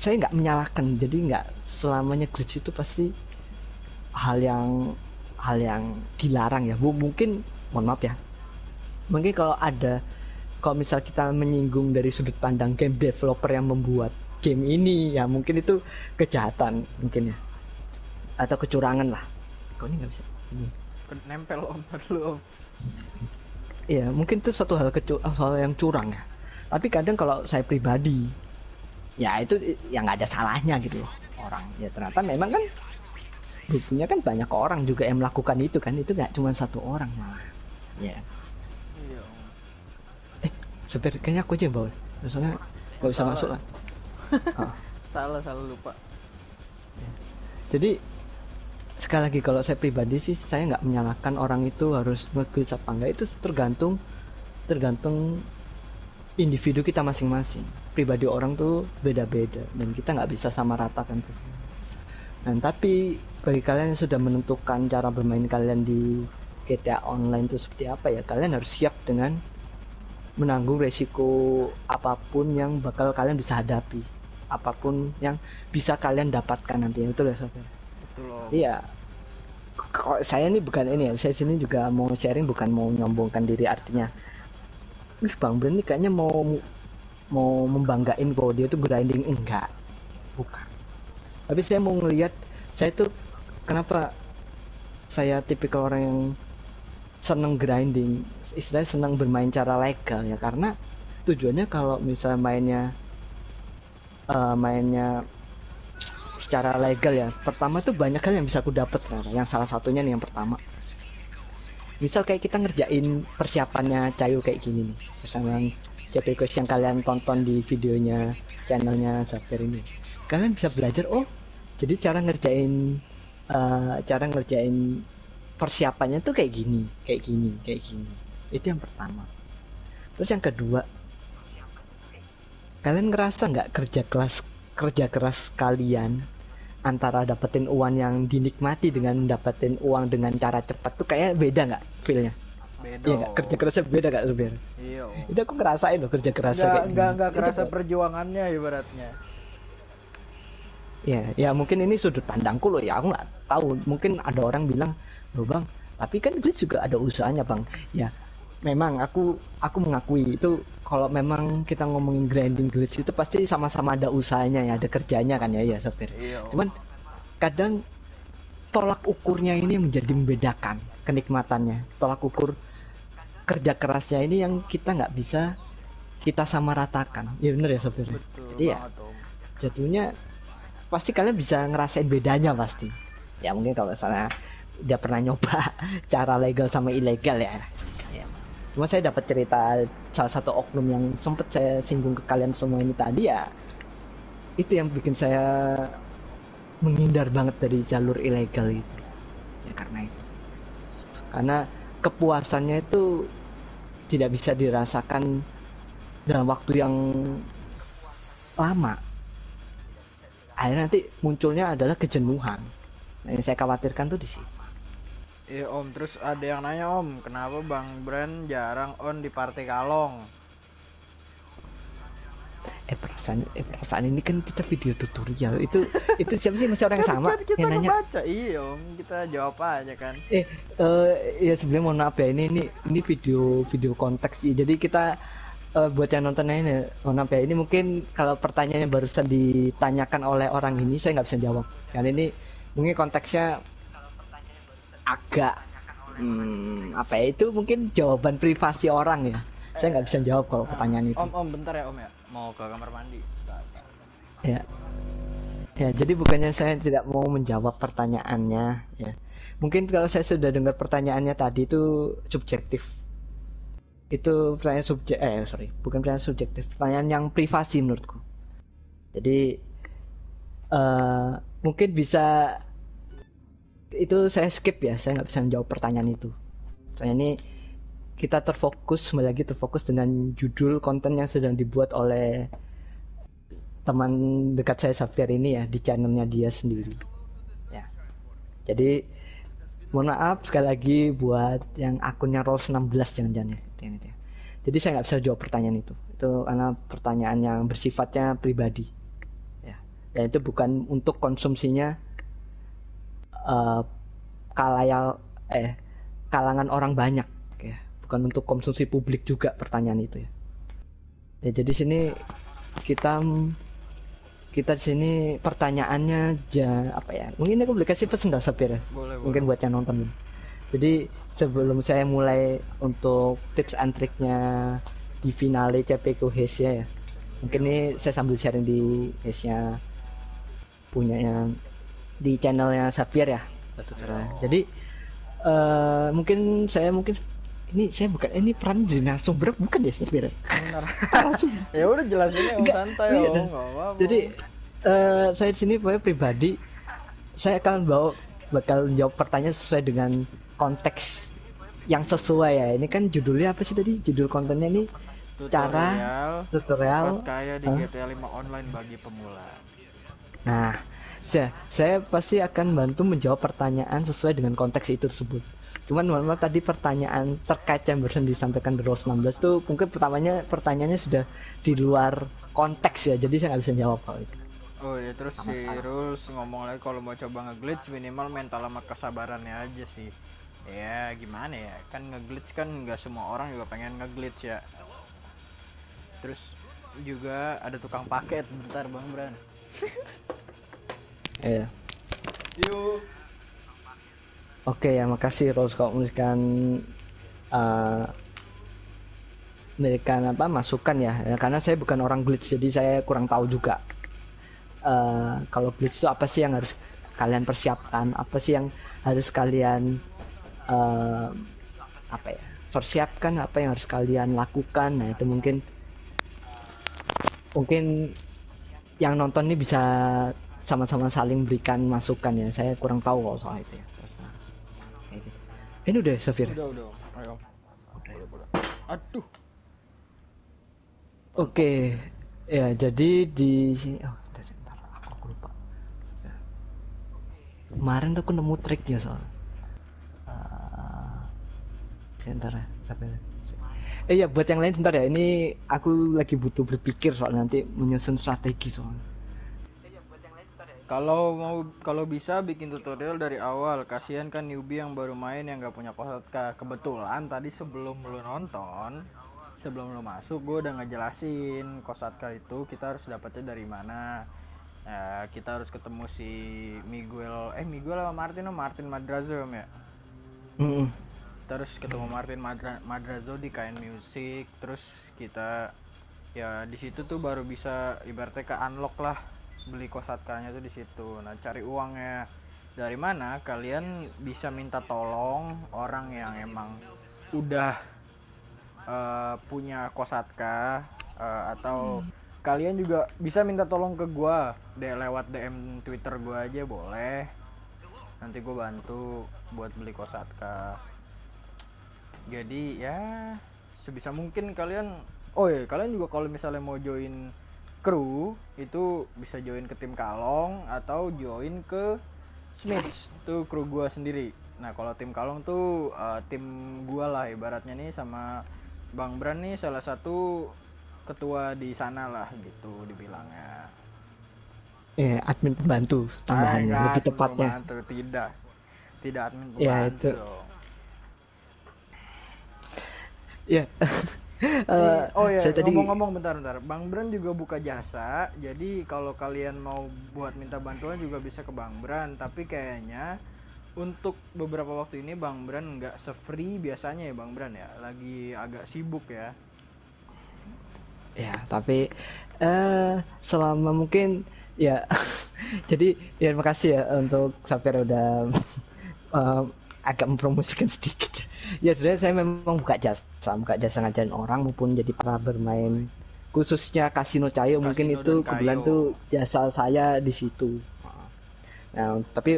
saya nggak menyalahkan. Jadi nggak selamanya glitch itu pasti hal yang hal yang dilarang ya. Bu mungkin mohon maaf ya. Mungkin kalau ada kalau misal kita menyinggung dari sudut pandang game developer yang membuat game ini ya mungkin itu kejahatan mungkin ya. Atau kecurangan lah. Kau ini nggak bisa? Ini nempel om. Perlu om. Iya, mungkin itu satu hal kecu hal yang curang ya. Tapi kadang kalau saya pribadi, ya itu yang nggak ada salahnya gitu loh orang. Ya ternyata memang kan buktinya kan banyak orang juga yang melakukan itu kan itu nggak cuma satu orang malah. Ya. Iya. Eh seperti kayaknya aku aja yang bawa. Soalnya nggak bisa masuk lah oh. [laughs] salah salah lupa. Ya. jadi sekali lagi kalau saya pribadi sih saya nggak menyalahkan orang itu harus nge apa enggak. Itu tergantung tergantung individu kita masing-masing pribadi orang tuh beda-beda dan kita nggak bisa sama rata kan tuh. Dan tapi bagi kalian yang sudah menentukan cara bermain kalian di GTA Online itu seperti apa ya kalian harus siap dengan menanggung resiko apa pun yang bakal kalian bisa hadapi apa pun yang bisa kalian dapatkan nanti itu ya Sofian iya. Kok saya ini bukan ini ya saya sini juga mau sharing bukan mau nyombongkan diri artinya. Wih bang Bren ini kayaknya mau mau membanggain bahwa dia tuh grinding enggak. Bukan. Tapi saya mau ngelihat saya tuh kenapa saya tipikal orang yang seneng grinding? Istilahnya senang bermain cara legal ya karena tujuannya kalau misalnya mainnya uh, mainnya secara legal ya pertama tuh banyak hal yang bisa aku dapat yang salah satunya nih yang pertama. Misal kayak kita ngerjain persiapannya cayu kayak gini nih misalnya JP yang kalian tonton di videonya channelnya Zafir ini. Kalian bisa belajar oh jadi cara ngerjain uh, cara ngerjain persiapannya tuh kayak gini kayak gini kayak gini. Itu yang pertama. Terus yang kedua kalian ngerasa nggak kerja keras kerja keras kalian antara dapetin uang yang dinikmati dengan dapetin uang dengan cara cepat tuh kayak beda nggak feelnya beda iya gak? kerja kerasnya beda gak sebenarnya iya. Itu aku ngerasain loh kerja kerasnya nggak nggak nggak kerasa itu, perjuangannya ibaratnya. Ya ya mungkin ini sudut pandangku loh ya. Aku nggak tahu. Mungkin ada orang bilang loh bang tapi kan itu juga ada usahanya bang. Ya memang aku aku mengakui itu kalau memang kita ngomongin grinding glitch itu pasti sama-sama ada usahanya ya ada kerjanya kan ya ya sopir iya. cuman kadang tolak ukurnya ini yang menjadi membedakan kenikmatannya. Tolak ukur kerja kerasnya ini yang kita nggak bisa kita sama ratakan ya bener ya? Sopir jadi ya jatuhnya pasti kalian bisa ngerasain bedanya pasti. Ya mungkin kalau misalnya udah pernah nyoba [laughs] cara legal sama ilegal ya, ya. cuma saya dapat cerita salah satu oknum yang sempet saya singgung ke kalian semua ini tadi ya itu yang bikin saya menghindar banget dari jalur ilegal itu. Ya karena itu. Karena kepuasannya itu tidak bisa dirasakan dalam waktu yang lama. Akhirnya nanti munculnya adalah kejenuhan. Nah, yang saya khawatirkan tuh di sini. Iya om, terus ada yang nanya om, kenapa Bang Brand jarang on di Partai Kalong? Eh perasaan, eh perasaan ini kan kita video tutorial. Itu [laughs] itu siapa sih? Masih orang yang sama? kan kita yang nanya? Baca. Iya kita jawab aja kan. Eh, uh, ya sebenarnya mohon maaf ya. Ini ini ini video video konteks. Jadi kita uh, buat yang nonton ini oh ya. Ini mungkin kalau pertanyaan yang barusan ditanyakan oleh orang ini saya nggak bisa jawab. Karena ini mungkin konteksnya agak hmm, apa ya? Itu mungkin jawaban privasi orang ya. Saya nggak bisa jawab kalau pertanyaan itu. Om, om bentar ya om ya. Mau ke kamar mandi. Ya. Ya jadi bukannya saya tidak mau menjawab pertanyaannya ya. Mungkin kalau saya sudah dengar pertanyaannya tadi itu subjektif. Itu pertanyaan subjek eh sorry bukan pertanyaan subjektif pertanyaan yang privasi menurutku. Jadi eh mungkin bisa itu saya skip ya saya nggak bisa menjawab pertanyaan itu. Soalnya ini kita terfokus kembali lagi terfokus dengan judul konten yang sedang dibuat oleh teman dekat saya Safir ini ya di channelnya dia sendiri. Ya. Jadi mohon maaf sekali lagi buat yang akunnya Rolls 16 jangan-jangan ya. Ya. jadi saya nggak bisa jawab pertanyaan itu. Itu karena pertanyaan yang bersifatnya pribadi. Ya. Dan itu bukan untuk konsumsinya eh kalayal eh kalangan orang banyak. ya bukan untuk konsumsi publik juga pertanyaan itu ya. Ya jadi sini kita kita di sini pertanyaannya ja, apa ya? Mungkin aku boleh kasih pesan dah Sapir ya? Boleh, mungkin buat yang nonton jadi sebelum saya mulai untuk tips and triknya di finale CPQ Hesia ya mungkin ini saya sambil sharing di Hesia punyanya di channelnya Sapir ya. Jadi eh, mungkin saya mungkin ini saya bukan ini peran jadi narasumber bukan ya Sapir [laughs] ya? Udah jelasin ya om santai iya om. apa-apa. Jadi eh, saya di sini pribadi saya akan bawa bakal jawab pertanyaan sesuai dengan konteks yang sesuai ya. Ini kan judulnya apa sih tadi? Judul kontennya nih cara tutorial kaya di? GTA 5 online bagi pemula. Nah, saya, saya pasti akan bantu menjawab pertanyaan sesuai dengan konteks itu tersebut. Cuman maaf tadi pertanyaan terkait yang barusan disampaikan di Rose 16 tuh mungkin pertamanya pertanyaannya sudah di luar konteks ya, jadi saya nggak bisa jawab kalau itu. Oh ya terus Sama si sekali. Rules ngomong lagi kalau mau coba ngeglitch minimal mental sama kesabarannya aja sih. Ya gimana ya kan ngeglitch kan nggak semua orang juga pengen ngeglitch ya. Terus juga ada tukang paket bentar bang Bran. Iya. Yuk. Oke ya, makasih Rose kalau memberikan eh memberikan apa masukan ya. Ya, karena saya bukan orang glitch jadi saya kurang tahu juga. eh kalau glitch itu apa sih yang harus kalian persiapkan? Apa sih yang harus kalian eh apa ya? Persiapkan apa yang harus kalian lakukan? Nah, itu mungkin mungkin yang nonton ini bisa sama-sama saling berikan masukan ya. Saya kurang tahu kalau soal itu ya. Ini udah Safir. Udah udah. Ayo. Boleh boleh. Aduh. Oke. Ya, jadi di sini oh, sebentar, sebentar. aku, aku lupa. Kemarin tuh aku nemu triknya soal. Eh, sebentar ya, Safir. Eh ya buat yang lain sebentar ya. Ini aku lagi butuh berpikir soal nanti menyusun strategi soal. Kalau mau kalau bisa bikin tutorial dari awal, kasihan kan newbie yang baru main yang nggak punya kosatka. Kebetulan tadi sebelum lu nonton, sebelum lu masuk, gue udah ngejelasin kosatka itu kita harus dapatnya dari mana. Nah, kita harus ketemu si Miguel, eh Miguel sama Martin, oh, Martin Madrazo ya. Mm-mm. Terus ketemu Martin Madra- Madrazo di kain musik, terus kita ya di situ tuh baru bisa ibaratnya ke unlock lah beli kosatkanya tuh di situ. Nah, cari uangnya dari mana? Kalian bisa minta tolong orang yang emang udah eh, punya kosatka eh, atau kalian juga bisa minta tolong ke gua deh lewat DM Twitter gua aja boleh. Nanti gue bantu buat beli kosatka. Jadi ya sebisa mungkin kalian oh ya kalian juga kalau misalnya mau join kru itu bisa join ke tim Kalong atau join ke Smith tuh kru gua sendiri. Nah kalau tim Kalong tuh eh, tim gua lah ibaratnya nih sama Bang Bran nih salah satu ketua di sana lah gitu dibilangnya. Eh, admin pembantu tambahannya Ah, lebih tepatnya. pembantu, tidak tidak admin Ya, pembantu itu. dong. Ya. [laughs] Nih, oh ya, saya tadi ngomong-ngomong bentar-bentar. Bang Bran juga buka jasa. Jadi kalau kalian mau buat minta bantuan juga bisa ke Bang Bran. Tapi kayaknya untuk beberapa waktu ini Bang Bran nggak se-free biasanya ya Bang Bran ya. Lagi agak sibuk ya. Ya, tapi eh selama mungkin ya [laughs] jadi ya terima kasih ya untuk Sapir udah [laughs] eh, agak mempromosikan sedikit. [laughs] Ya sebenarnya saya memang buka jasa, buka jasa ngajarin orang maupun jadi para bermain khususnya Kasino Cayo mungkin itu kebetulan tuh jasa saya di situ. Nah, tapi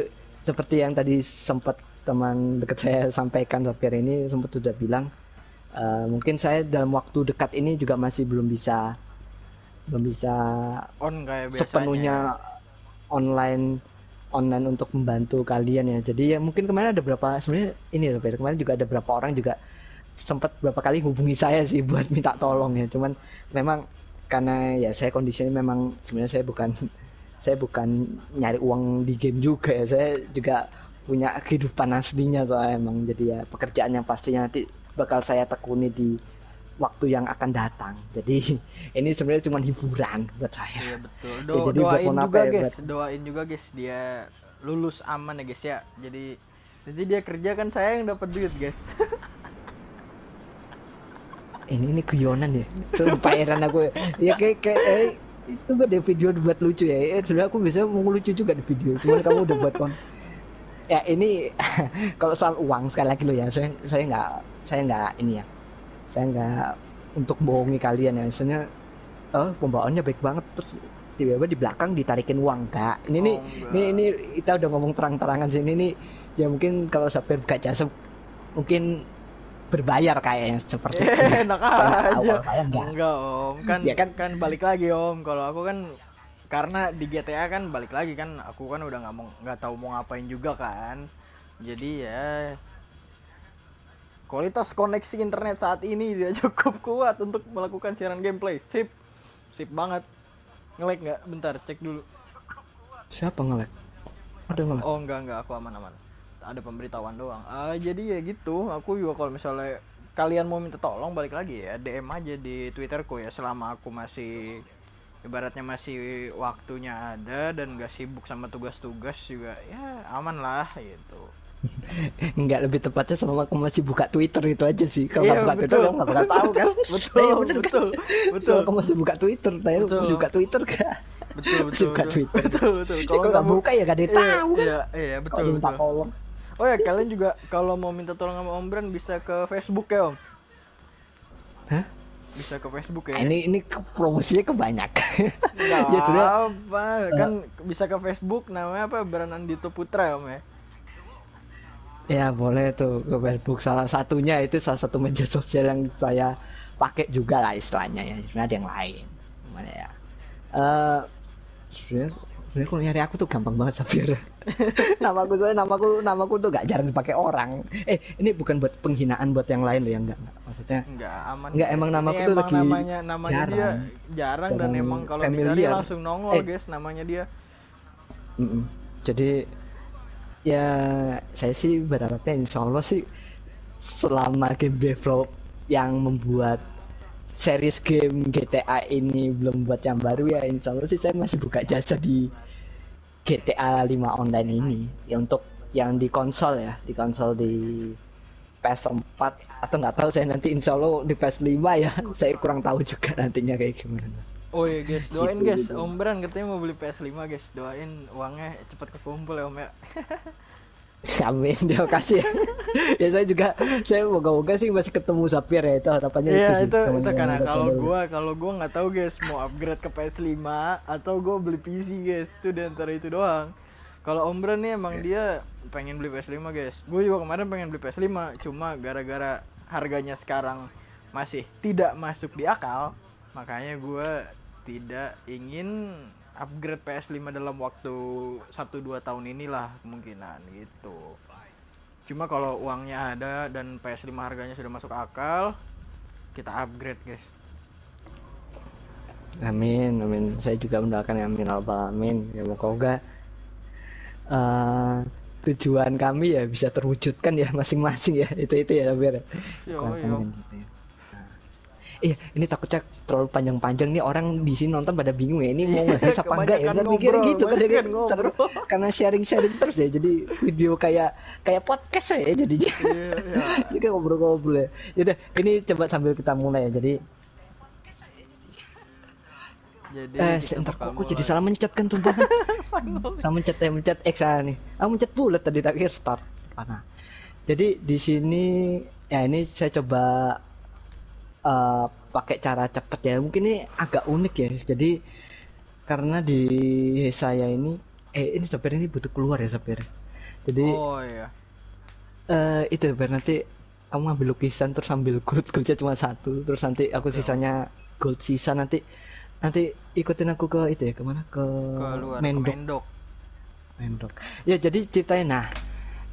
seperti yang tadi sempat teman dekat saya sampaikan Sapir ini sempat sudah bilang eh, mungkin saya dalam waktu dekat ini juga masih belum bisa belum bisa On kayak biasanya. sepenuhnya online online untuk membantu kalian ya. Jadi ya mungkin kemarin ada berapa sebenarnya ini ya Sapir, kemarin juga ada berapa orang juga sempat berapa kali hubungi saya sih buat minta tolong ya. Cuman memang karena ya saya kondisinya memang sebenarnya saya bukan [laughs] saya bukan nyari uang di game juga ya. Saya juga punya kehidupan aslinya soalnya emang jadi ya pekerjaan yang pastinya nanti bakal saya tekuni di waktu yang akan datang. Jadi [laughs] ini sebenarnya cuma hiburan buat saya. Iya betul. Ya, Do- jadi buat doain apa juga ya, guys, buat- doain juga guys dia lulus aman ya guys ya. Jadi jadi dia kerja kan saya yang dapat duit guys. [laughs] ini ini guyonan ya. Sumpah heran aku. Ya kayak kayak eh, itu gak ada video buat lucu ya. Eh, sebenarnya aku bisa mau lucu juga di video cuman kamu udah buat kon ya ini [laughs] kalau soal uang sekali lagi lo ya saya saya nggak saya nggak ini ya. Saya nggak untuk bohongi kalian ya. Misalnya oh pembawaannya baik banget terus tiba-tiba di belakang ditarikin uang enggak ini nih Oh, enggak. ini ini kita udah ngomong terang-terangan sini nih ya mungkin kalau sampai buka jasa mungkin berbayar kayaknya seperti [laughs] itu. enak aja. awal saya enggak. Enggak om, kan, Ya kan? kan balik lagi om. Kalau aku kan karena di GTA kan balik lagi kan aku kan udah nggak mau nggak tahu mau ngapain juga kan. Jadi ya kualitas koneksi internet saat ini tidak [laughs] cukup kuat untuk melakukan siaran gameplay. Sip, sip banget. Ngelek nggak? Bentar, cek dulu. Siapa ngelek? Ada ngelek. Oh enggak enggak aku aman-aman. Ada pemberitahuan doang. Ah jadi ya gitu. Aku juga kalau misalnya kalian mau minta tolong balik lagi ya DM aja di Twitterku ya selama aku masih ibaratnya masih waktunya ada dan gak sibuk sama tugas-tugas juga ya aman lah gitu. [laughs] Enggak lebih tepatnya selama aku masih buka Twitter itu aja sih. Kalau Iya, nggak buka Twitter betul. kamu nggak bakal tahu kan? [laughs] Betul, Iya, bener kan? betul, betul. Kalau kamu masih buka Twitter, saya Betul. masih buka Twitter kan? Betul betul. buka betul. Twitter. Betul betul. Kalau nggak buka ya gak ada yang Iya, tahu kan? Iya, iya betul. Kalau minta betul. tolong. Oh ya kalian juga kalau mau minta tolong sama Om Bran bisa ke Facebook ya Om. Hah? Bisa ke Facebook ya. Ini ini promosinya kebanyakan. Nggak [laughs] ya sebenarnya apa, kan bisa ke Facebook namanya apa Bran Andito Putra Om ya. ya boleh tuh ke Facebook salah satunya itu salah satu media sosial yang saya pakai juga lah istilahnya ya sebenarnya ada yang lain gimana ya eh sebenarnya kalau nyari aku tuh gampang banget Safir [laughs] namaku soalnya namaku namaku tuh gak jarang dipakai orang eh ini bukan buat penghinaan buat yang lain loh ya enggak, enggak. maksudnya Enggak aman. Nggak, guys. emang Ini namaku tuh lagi namanya namanya dia jarang. jarang dan Jarang emang kalau dicari langsung nongol Eh. guys namanya dia. Mm-mm. jadi ya saya sih berharapnya insya Allah sih selama game develop yang membuat series game GTA ini belum buat yang baru ya insya Allah sih saya masih buka jasa di GTA 5 online ini ya untuk yang di konsol ya di konsol di PS4 atau nggak tahu saya nanti insya Allah di PS5 ya [laughs] saya kurang tahu juga nantinya kayak gimana Oh iya guys, doain Gitu, guys. gitu. Om Bran katanya mau beli PS5 guys. Doain uangnya cepet kekumpul ya Om ya. [laughs] Amin, terima kasih ya. [laughs] ya saya juga, saya moga-moga sih masih ketemu Sapir ya itu harapannya Iya sih, itu itu teman-teman karena kalau gua kalau gua nggak tahu guys mau upgrade ke PS5 atau gua beli PC guys itu di antara itu doang. Kalau Om Bran nih emang dia pengen beli PS5 guys. Gue juga kemarin pengen beli PS5 cuma gara-gara harganya sekarang masih tidak masuk di akal makanya gua tidak ingin upgrade PS5 dalam waktu 1-2 tahun inilah kemungkinan gitu. Cuma kalau uangnya ada dan PS5 harganya sudah masuk akal, kita upgrade guys. Amin, amin. Saya juga mendoakan ya, amin Allah amin. Ya moga-moga eh, tujuan kami ya bisa terwujudkan ya masing-masing ya. Itu itu ya Sapir. Yo, yo. gitu ya. Iya, ini takutnya terlalu panjang-panjang nih orang di sini nonton pada bingung ya. Ini mau ngebahas apa enggak ya? Benar mikir gitu kan jadi ter- ngobrol. karena sharing-sharing terus ya. Jadi video kayak kayak podcast ya jadinya. Iya, iya. [laughs] Jadi kayak ngobrol-ngobrol ya. Yaudah, ini coba sambil kita mulai ya. Jadi Jadi eh ntar kok aku jadi salah mencet kan tumpah. [laughs] Sama mencet ya mencet X ah, nih. Aku mencet bulat tadi terakhir start. Mana? Jadi di sini ya ini saya coba eh, pakai cara cepet ya. Mungkin ini agak unik ya. Jadi karena di saya ini eh ini sopir ini butuh keluar ya sopir. Jadi Oh iya. eh itu biar nanti kamu ngambil lukisan terus ambil gold goldnya cuma satu terus nanti aku Ya. sisanya gold sisa nanti nanti ikutin aku ke itu ya ke mana ke ke Mendok Mendok. Mendok ya jadi ceritanya nah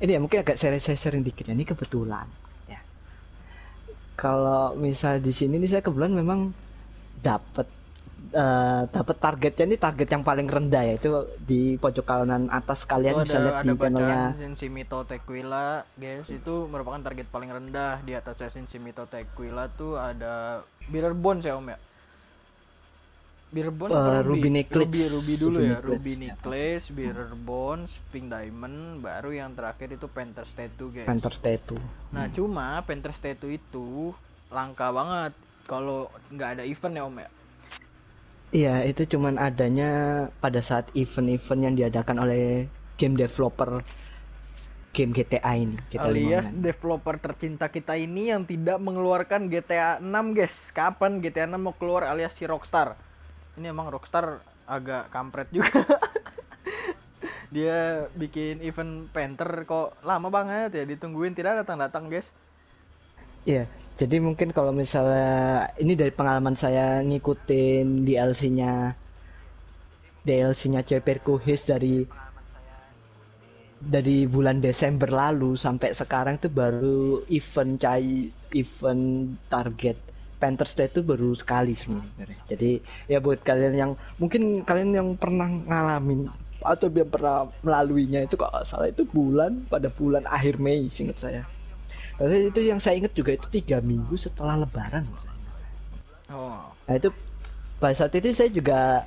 ini ya mungkin agak sering saya sering dikit ya ini kebetulan kalau misal di sini nih saya kebetulan memang dapat eh dapat targetnya ini target yang paling rendah ya itu di pojok kanan atas kalian Itu bisa ada lihat ada di channelnya Shinshimito Tequila, guys. Itu merupakan target paling rendah di atasnya Shinshimito Tequila tuh ada Beer Bones ya, Om ya. Beer Bones Eh, Ruby Necklace. Ruby, Ruby dulu Ruby ya, Necklace Ruby. Necklace, Beer Bones, Pink Diamond, baru yang terakhir itu Panthers Tattoo, guys. Panther Tattoo Nah, cuma Panthers Tattoo itu langka banget kalau nggak ada event ya, Om ya. Iya, itu cuman adanya pada saat event-event yang diadakan oleh game developer game GTA ini. GTA alias 5. developer tercinta kita ini yang tidak mengeluarkan GTA 6 guys kapan GTA 6 mau keluar alias si Rockstar ini emang Rockstar agak kampret juga. [laughs] Dia bikin event Panther kok lama banget ya ditungguin tidak datang datang guys. Iya, jadi mungkin kalau misalnya ini dari pengalaman saya ngikutin DLC-nya DLC-nya Ceperku His dari dari bulan Desember lalu sampai sekarang itu baru event cai event target Panther State itu baru sekali sebenarnya. Jadi ya buat kalian yang mungkin kalian yang pernah ngalamin atau yang pernah melaluinya itu kok salah itu bulan pada bulan akhir Mei singkat saya. Tapi itu yang saya ingat juga itu tiga minggu setelah Lebaran. oh Nah itu pada saat itu saya juga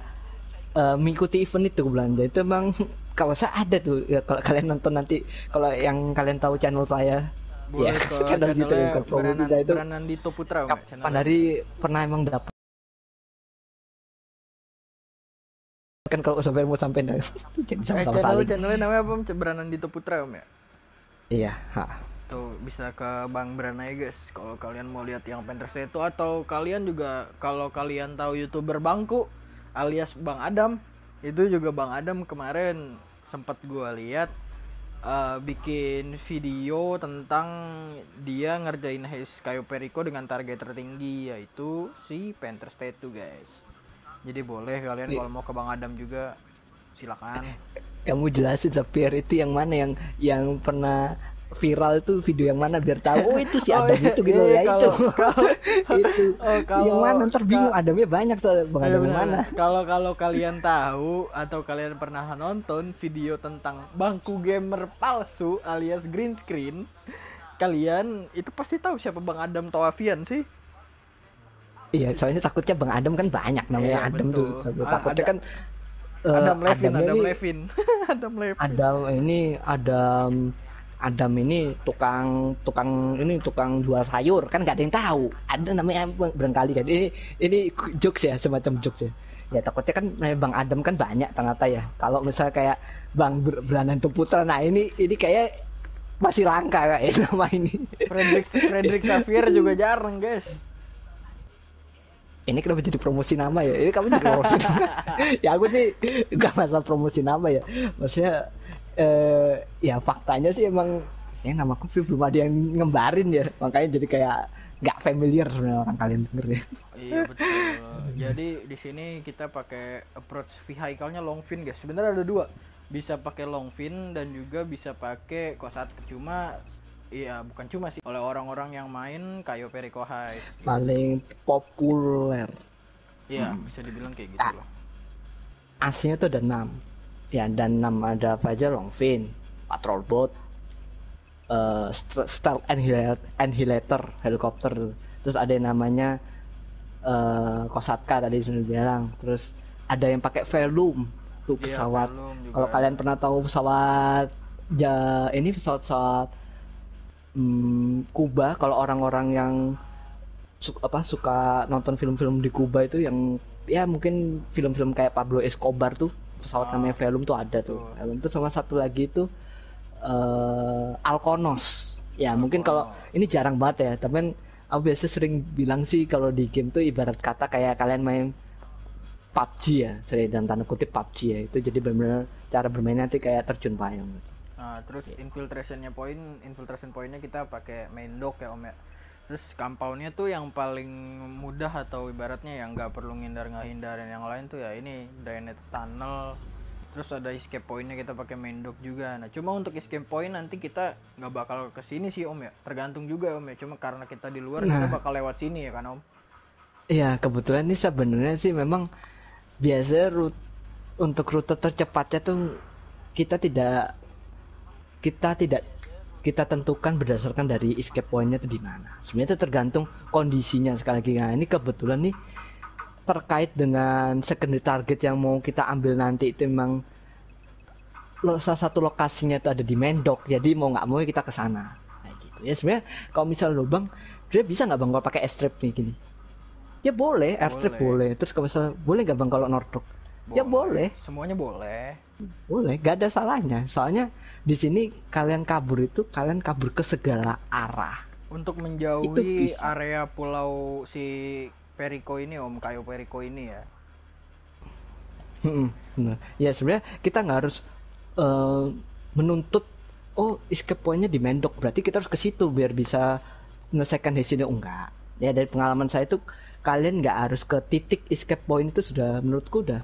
eh, mengikuti event itu belanja itu emang kalau saya ada tuh ya, kalau kalian nonton nanti kalau yang kalian tahu channel saya boleh Ya, ke channel channelnya ke Beranan, itu. Beranan Dito Putra ya, kapan hari pernah emang dapat kan kalau sampai mau sampai nah, itu jadi eh, sama-sama channel saling channelnya namanya apa? Beranan Dito Putra om ya iya ha. tuh bisa ke Bang Bran aja guys kalau kalian mau lihat yang Panthers itu atau kalian juga kalau kalian tahu youtuber Bangku alias Bang Adam itu juga Bang Adam kemarin sempat gua lihat eh, bikin video tentang dia ngerjain Heis Kayo Perico dengan target tertinggi yaitu si Panthers Tattoo guys jadi boleh kalian Iya. kalau mau ke Bang Adam juga silakan [laughs] kamu jelasin tapi itu yang mana yang yang pernah viral tuh video yang mana biar tahu oh itu si Oh, Adam iya, itu gitu iya, ya itu kalau- [laughs] kalau- itu Oh, kalau- yang mana ntar bingung Adamnya banyak tuh bang Iya, Adam yang benar, mana. Kalau kalau kalian tahu atau kalian pernah nonton video tentang bangku gamer palsu alias green screen, kalian itu pasti tahu siapa Bang Adam Tawafian sih. Iya, soalnya takutnya Bang Adam kan banyak namanya Iya, Adam betul. tuh. Takutnya ada- kan eh, Adam Levin, Adamnya Adam ini- Levin. [laughs] Adam Levin. Adam ini Adam Adam ini tukang tukang ini tukang jual sayur kan nggak ada yang tahu. Ada namanya barangkali kan. Ini ini jokes ya semacam jokes ya. Ya takutnya kan namanya Bang Adam kan banyak ternyata ya. Kalau misalnya kayak Bang Ber- Beranan Putra, nah ini ini kayak masih langka kayak nama ini. Frederick Frederick Xavier juga jarang, guys. ini kenapa jadi promosi nama ya? Ini kamu jadi promosi nama. [laughs] ya aku sih gak masalah promosi nama ya. Maksudnya eh ya faktanya sih emang ya namaku belum ada yang ngembarin ya. Makanya jadi kayak gak familiar sebenarnya orang kalian denger ya. Iya betul. [laughs] Jadi di sini kita pakai approach vehicle-nya long fin guys. Sebenarnya ada dua. Bisa pakai long fin dan juga bisa pakai kosat. Cuma iya bukan cuma sih oleh orang-orang yang main Kayo Perico High. Paling populer. Iya, Hmm. bisa dibilang kayak gitu loh. Aslinya tuh ada 6. Ya, dan 6 ada aja Longfin, Patrol Boat, St- Stealth Annihilator, helikopter. Terus ada yang namanya uh, Kosatka tadi sudah bilang terus ada yang pakai velum tuh Iya, pesawat. Juga. Kalau kalian pernah tahu pesawat ja ini pesawat pesawat hmm, Kuba. Kalau orang-orang yang su- apa suka nonton film-film di Kuba itu yang ya mungkin film-film kayak Pablo Escobar tuh pesawat Ah, namanya Velum tuh ada tuh. Betul. Velum tuh sama satu lagi itu eh Alkonos. Ya mungkin kalau ini jarang banget ya tapi kan aku biasa sering bilang sih kalau di game tuh ibarat kata kayak kalian main PUBG ya sering dan tanda kutip PUBG ya. Itu jadi benar-benar cara bermainnya nanti kayak terjun payung. Nah, terus infiltrationnya poin, infiltration poinnya kita pakai main dock ya om ya. Terus compoundnya tuh yang paling mudah atau ibaratnya yang nggak perlu ngindar ngehindarin yang lain tuh ya ini drainage tunnel. Terus ada escape pointnya kita pakai main dock juga. Nah cuma untuk escape point nanti kita nggak bakal ke sini sih om ya. Tergantung juga om ya. Cuma karena kita di luar kita Nah. bakal lewat sini ya kan om. Iya, kebetulan ini sebenarnya sih memang biasanya rute untuk rute tercepatnya tuh kita tidak kita tidak kita tentukan berdasarkan dari escape pointnya itu di mana. Sebenarnya itu tergantung kondisinya sekali lagi. Nah, ini kebetulan nih terkait dengan secondary target yang mau kita ambil nanti itu memang salah satu lokasinya itu ada di Mendok. Jadi mau nggak mau kita ke sana. Kayak gitu. Ya sebenarnya kalau misalnya lo bang, dia bisa nggak bang kalau pakai strip nih gini? Ya boleh, airstrip Boleh. boleh. Terus kalau misalnya boleh nggak bang kalau Nordok? Ya boleh, Semuanya boleh. boleh. Gak ada salahnya. Soalnya di sini kalian kabur itu kalian kabur ke segala arah. Untuk menjauhi area pulau si Perico ini om, kayu Perico ini ya. Mm-mm, bener. Ya sebenarnya kita nggak harus eh, menuntut oh escape pointnya di Mendok berarti kita harus ke situ biar bisa menyelesaikan di sini oh, enggak. Ya dari pengalaman saya itu kalian nggak harus ke titik escape point itu sudah menurutku udah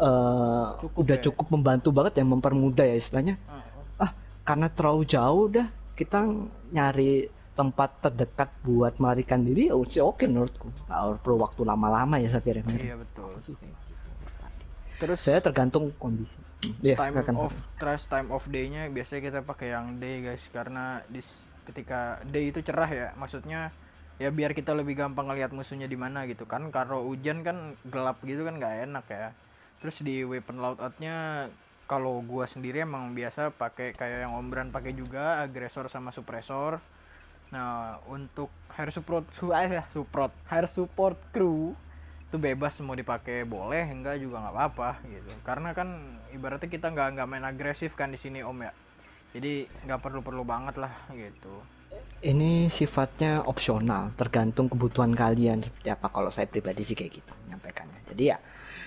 eh, Cukup udah ya. cukup membantu banget ya mempermudah ya istilahnya. Ah, ah karena terlalu jauh dah kita nyari tempat terdekat buat melarikan diri ya sih oke menurutku nggak perlu waktu lama-lama ya Safir Iya betul. Aku sih kayak gitu. Terus saya tergantung kondisi Iya, time silakan. of trust time of day-nya biasanya kita pakai yang day guys karena di ketika day itu cerah ya maksudnya ya biar kita lebih gampang ngelihat musuhnya di mana gitu kan kalau hujan kan gelap gitu kan nggak enak ya terus di weapon loadoutnya kalau gua sendiri emang biasa pakai kayak yang Ombran pakai juga agresor sama suppressor. Nah untuk hair support [laughs] su eh, support hair support crew itu bebas mau dipakai boleh enggak juga nggak apa-apa gitu. Karena kan ibaratnya kita nggak nggak main agresif kan di sini om ya. Jadi nggak perlu-perlu banget lah gitu. Ini sifatnya opsional tergantung kebutuhan kalian seperti apa. Kalau saya pribadi sih kayak gitu menyampaikannya. Jadi ya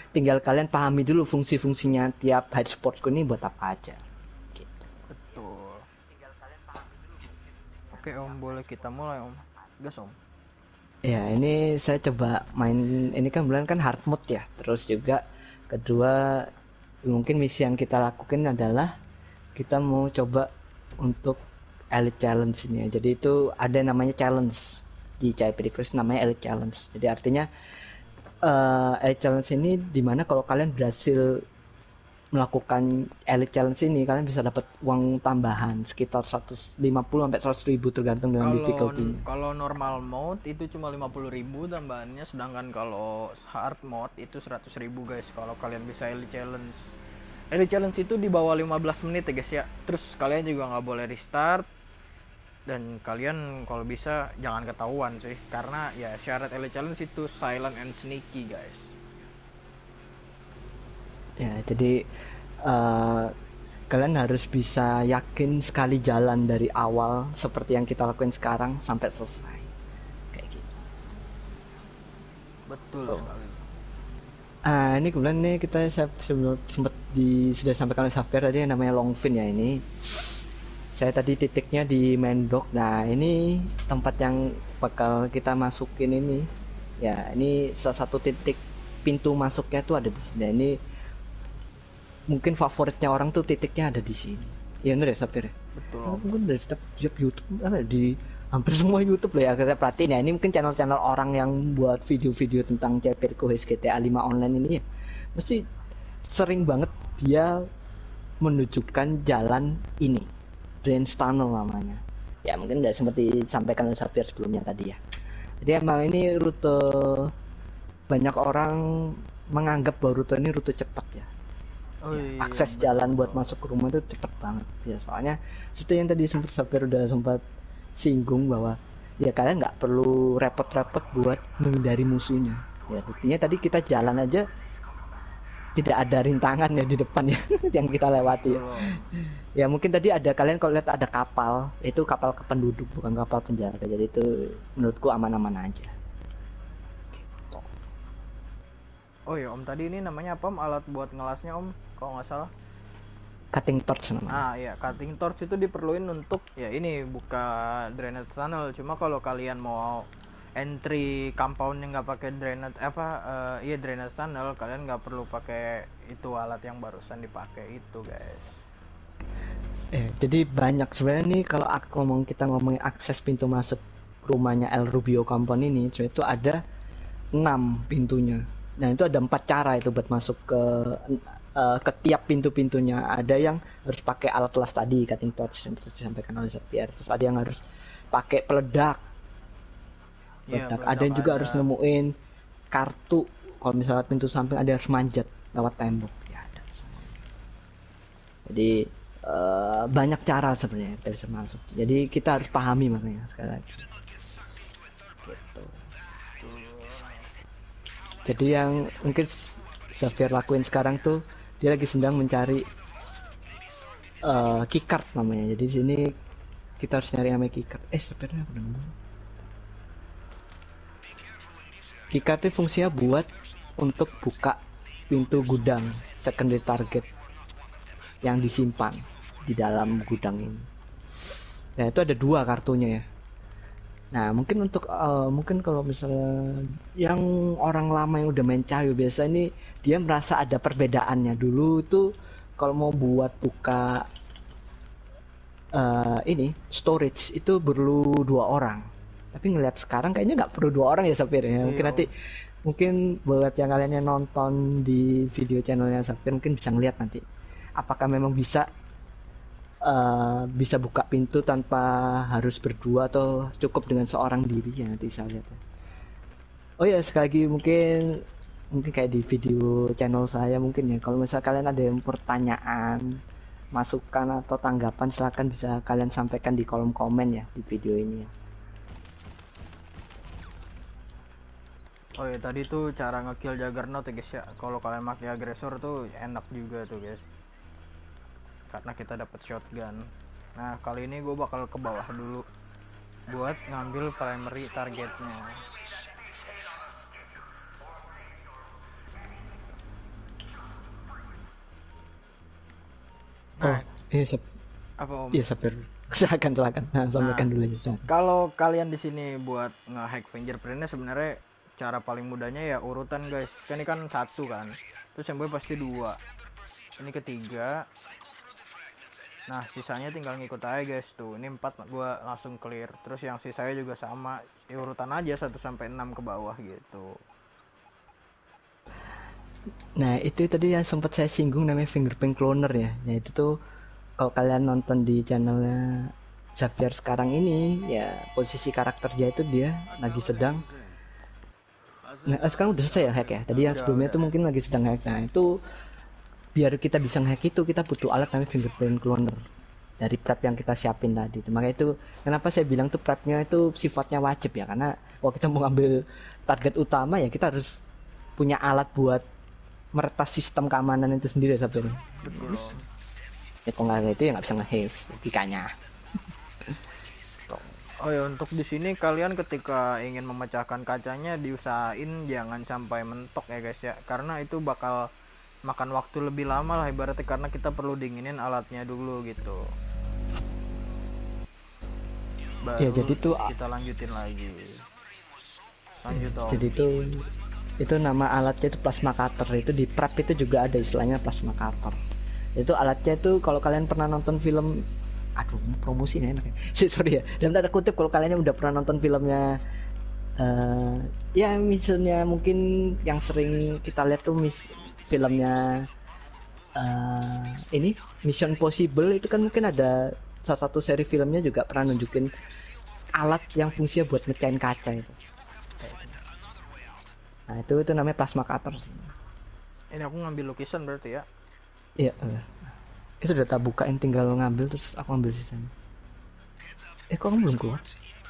tinggal kalian pahami dulu fungsi-fungsinya tiap head sportsku ini buat apa aja gitu. betul oke om boleh kita mulai om gas om ya ini saya coba main ini kan bulan kan hard mode ya terus juga kedua mungkin misi yang kita lakukan adalah kita mau coba untuk elite challenge ini ya. jadi itu ada namanya challenge di CIP Request namanya elite challenge jadi artinya eh elite challenge ini di mana kalau kalian berhasil melakukan elite challenge ini kalian bisa dapat uang tambahan sekitar 150 sampai 100 ribu tergantung dengan kalau difficulty kalau normal mode itu cuma 50.000 tambahannya sedangkan kalau hard mode itu 100.000 guys kalau kalian bisa elite challenge. Elite challenge itu di bawah 15 menit ya guys ya. Terus kalian juga nggak boleh restart dan kalian kalau bisa jangan ketahuan sih karena ya syarat elite challenge itu silent and sneaky guys Ya, jadi eh, kalian harus bisa yakin sekali jalan dari awal seperti yang kita lakuin sekarang sampai selesai. Kayak gitu. betul Oh. sekali Ah, ini kemudian nih kita sempat di sudah sampaikan oleh Safir tadi yang namanya Longfin ya ini. Saya tadi titiknya di Mendok. Nah, ini tempat yang bakal kita masukin ini. Ya, ini salah satu titik pintu masuknya tuh ada di sini. Nah, ini mungkin favoritnya orang tuh titiknya ada di sini. Iya bener ya Safir ya? betul Oh, Om. mungkin dari setiap setiap YouTube apa ya, di hampir semua YouTube lah ya kita perhatiin ya ini mungkin channel-channel orang yang buat video-video tentang CPR Quest GTA 5 online ini ya mesti sering banget dia menunjukkan jalan ini Drain Tunnel namanya. Ya mungkin udah sempat disampaikan oleh Safir sebelumnya tadi ya. Jadi emang ini rute banyak orang menganggap bahwa rute ini rute cepat ya. Oh, iya, akses bener. jalan buat masuk ke rumah itu cepet banget ya. Soalnya seperti yang tadi sempat Sapir udah sempat singgung bahwa ya kalian nggak perlu repot-repot buat menghindari musuhnya. Ya buktinya tadi kita jalan aja tidak ada rintangan ya di depan ya [laughs] yang kita lewati. Ya. Ya mungkin tadi ada kalian kalau lihat ada kapal itu kapal penduduk bukan kapal penjaga. Jadi itu menurutku aman-aman aja. Oh iya om tadi ini namanya apa om? Alat buat ngelasnya om kalau nggak salah. Cutting torch namanya. Ah iya cutting torch itu diperluin untuk ya ini buka drainage tunnel. Cuma kalau kalian mau entry compound yang nggak pakai drainage apa eh, iya drainage tunnel kalian nggak perlu pakai itu alat yang barusan dipakai itu guys Eh, jadi banyak sebenarnya nih kalau aku ngomong kita ngomongin akses pintu masuk rumahnya El Rubio Compound ini, itu ada enam pintunya. Nah itu ada empat cara itu buat masuk ke eh, ke tiap pintu-pintunya. Ada yang harus pakai alat las tadi, cutting torch yang disampaikan oleh Xavier. Terus ada yang harus pakai peledak. Iya, ada yang juga ada. harus nemuin kartu. Kalau misalnya pintu samping ada yang harus manjat lewat tembok. Ya ada semua. Jadi eh, banyak cara sebenarnya kita bisa masuk. Jadi kita harus pahami makanya sekali lagi. Gitu. Jadi yang mungkin Xavier lakuin sekarang tuh dia lagi sedang mencari eh keycard namanya. Jadi di sini kita harus nyari namanya keycard. Eh sebenarnya aku udah nemu. Keycard fungsinya buat untuk buka pintu gudang secondary target yang disimpan di dalam gudang ini. Nah itu ada dua kartunya ya. Nah mungkin untuk eh, mungkin kalau misalnya yang orang lama yang udah main cahayu biasa ini dia merasa ada perbedaannya dulu itu kalau mau buat buka eh, ini storage itu perlu dua orang. Tapi ngelihat sekarang kayaknya nggak perlu dua orang ya Sapir ya. Mungkin Iya. nanti mungkin buat yang kalian yang nonton di video channelnya Sapir mungkin bisa ngeliat nanti apakah memang bisa eh, bisa buka pintu tanpa harus berdua atau cukup dengan seorang diri ya nanti saya lihat ya. Oh ya sekali lagi mungkin mungkin kayak di video channel saya mungkin ya kalau misalnya kalian ada yang pertanyaan masukan atau tanggapan silahkan bisa kalian sampaikan di kolom komen ya di video ini ya. Oh iya tadi tuh cara ngekill juggernaut ya guys ya kalau kalian pakai agresor tuh enak juga tuh guys karena kita dapat shotgun nah kali ini gue bakal ke bawah dulu buat ngambil primary targetnya Oh, iya siap. apa om Iya Sapir. [laughs] Silakan silakan. Nah, sampaikan Nah. dulu aja. kalau kalian di sini buat nge-hack fingerprintnya sebenarnya cara paling mudahnya ya urutan guys. Kan ini kan satu kan. Terus yang gue pasti dua. Ini ketiga. Nah sisanya tinggal ngikut aja guys. Tuh ini empat gue langsung clear. Terus yang sisanya juga sama. Ya, urutan aja 1 sampai 6 ke bawah gitu. Nah, itu tadi yang sempat saya singgung namanya fingerprint cloner ya. Nah, itu tuh kalau kalian nonton di channelnya Xavier sekarang ini, ya posisi karakternya itu dia lagi sedang Nah, eh, sekarang udah selesai ya hack ya. Tadi yang sebelumnya udah. tuh mungkin lagi sedang hack. Nah, itu biar kita bisa ngehack itu kita butuh alat namanya fingerprint cloner dari prep yang kita siapin tadi. Itu Makanya itu kenapa saya bilang tuh prepnya itu sifatnya wajib ya karena kalau kita mau ngambil target utama ya kita harus punya alat buat meretas sistem keamanan itu sendiri sebenarnya. betul. Ya kalau nggak ada itu ya nggak bisa nge-haze logikanya. Oh ya untuk di sini kalian ketika ingin memecahkan kacanya diusahain jangan sampai mentok ya guys ya. Karena itu bakal makan waktu lebih lama lah ibaratnya karena kita perlu dinginin alatnya dulu gitu. Baru Ya, jadi tuh- kita lanjutin lagi. Lanjut om. Jadi itu itu nama alatnya itu plasma cutter. Itu di prep itu juga ada istilahnya plasma cutter. Itu alatnya itu kalau kalian pernah nonton film aduh promosi enak ya. [laughs] Sorry ya. Dalam tanda kutip kalau kalian udah pernah nonton filmnya eh ya misalnya mungkin yang sering kita lihat tuh mis filmnya eh ini Mission Possible itu kan mungkin ada salah satu seri filmnya juga pernah nunjukin alat yang fungsinya buat mecahin kaca itu nah itu itu namanya plasma cutter sih ini aku ngambil lukisan berarti ya iya eh. Itu udah tak bukain tinggal ngambil terus aku ambil sisanya eh kok kamu belum keluar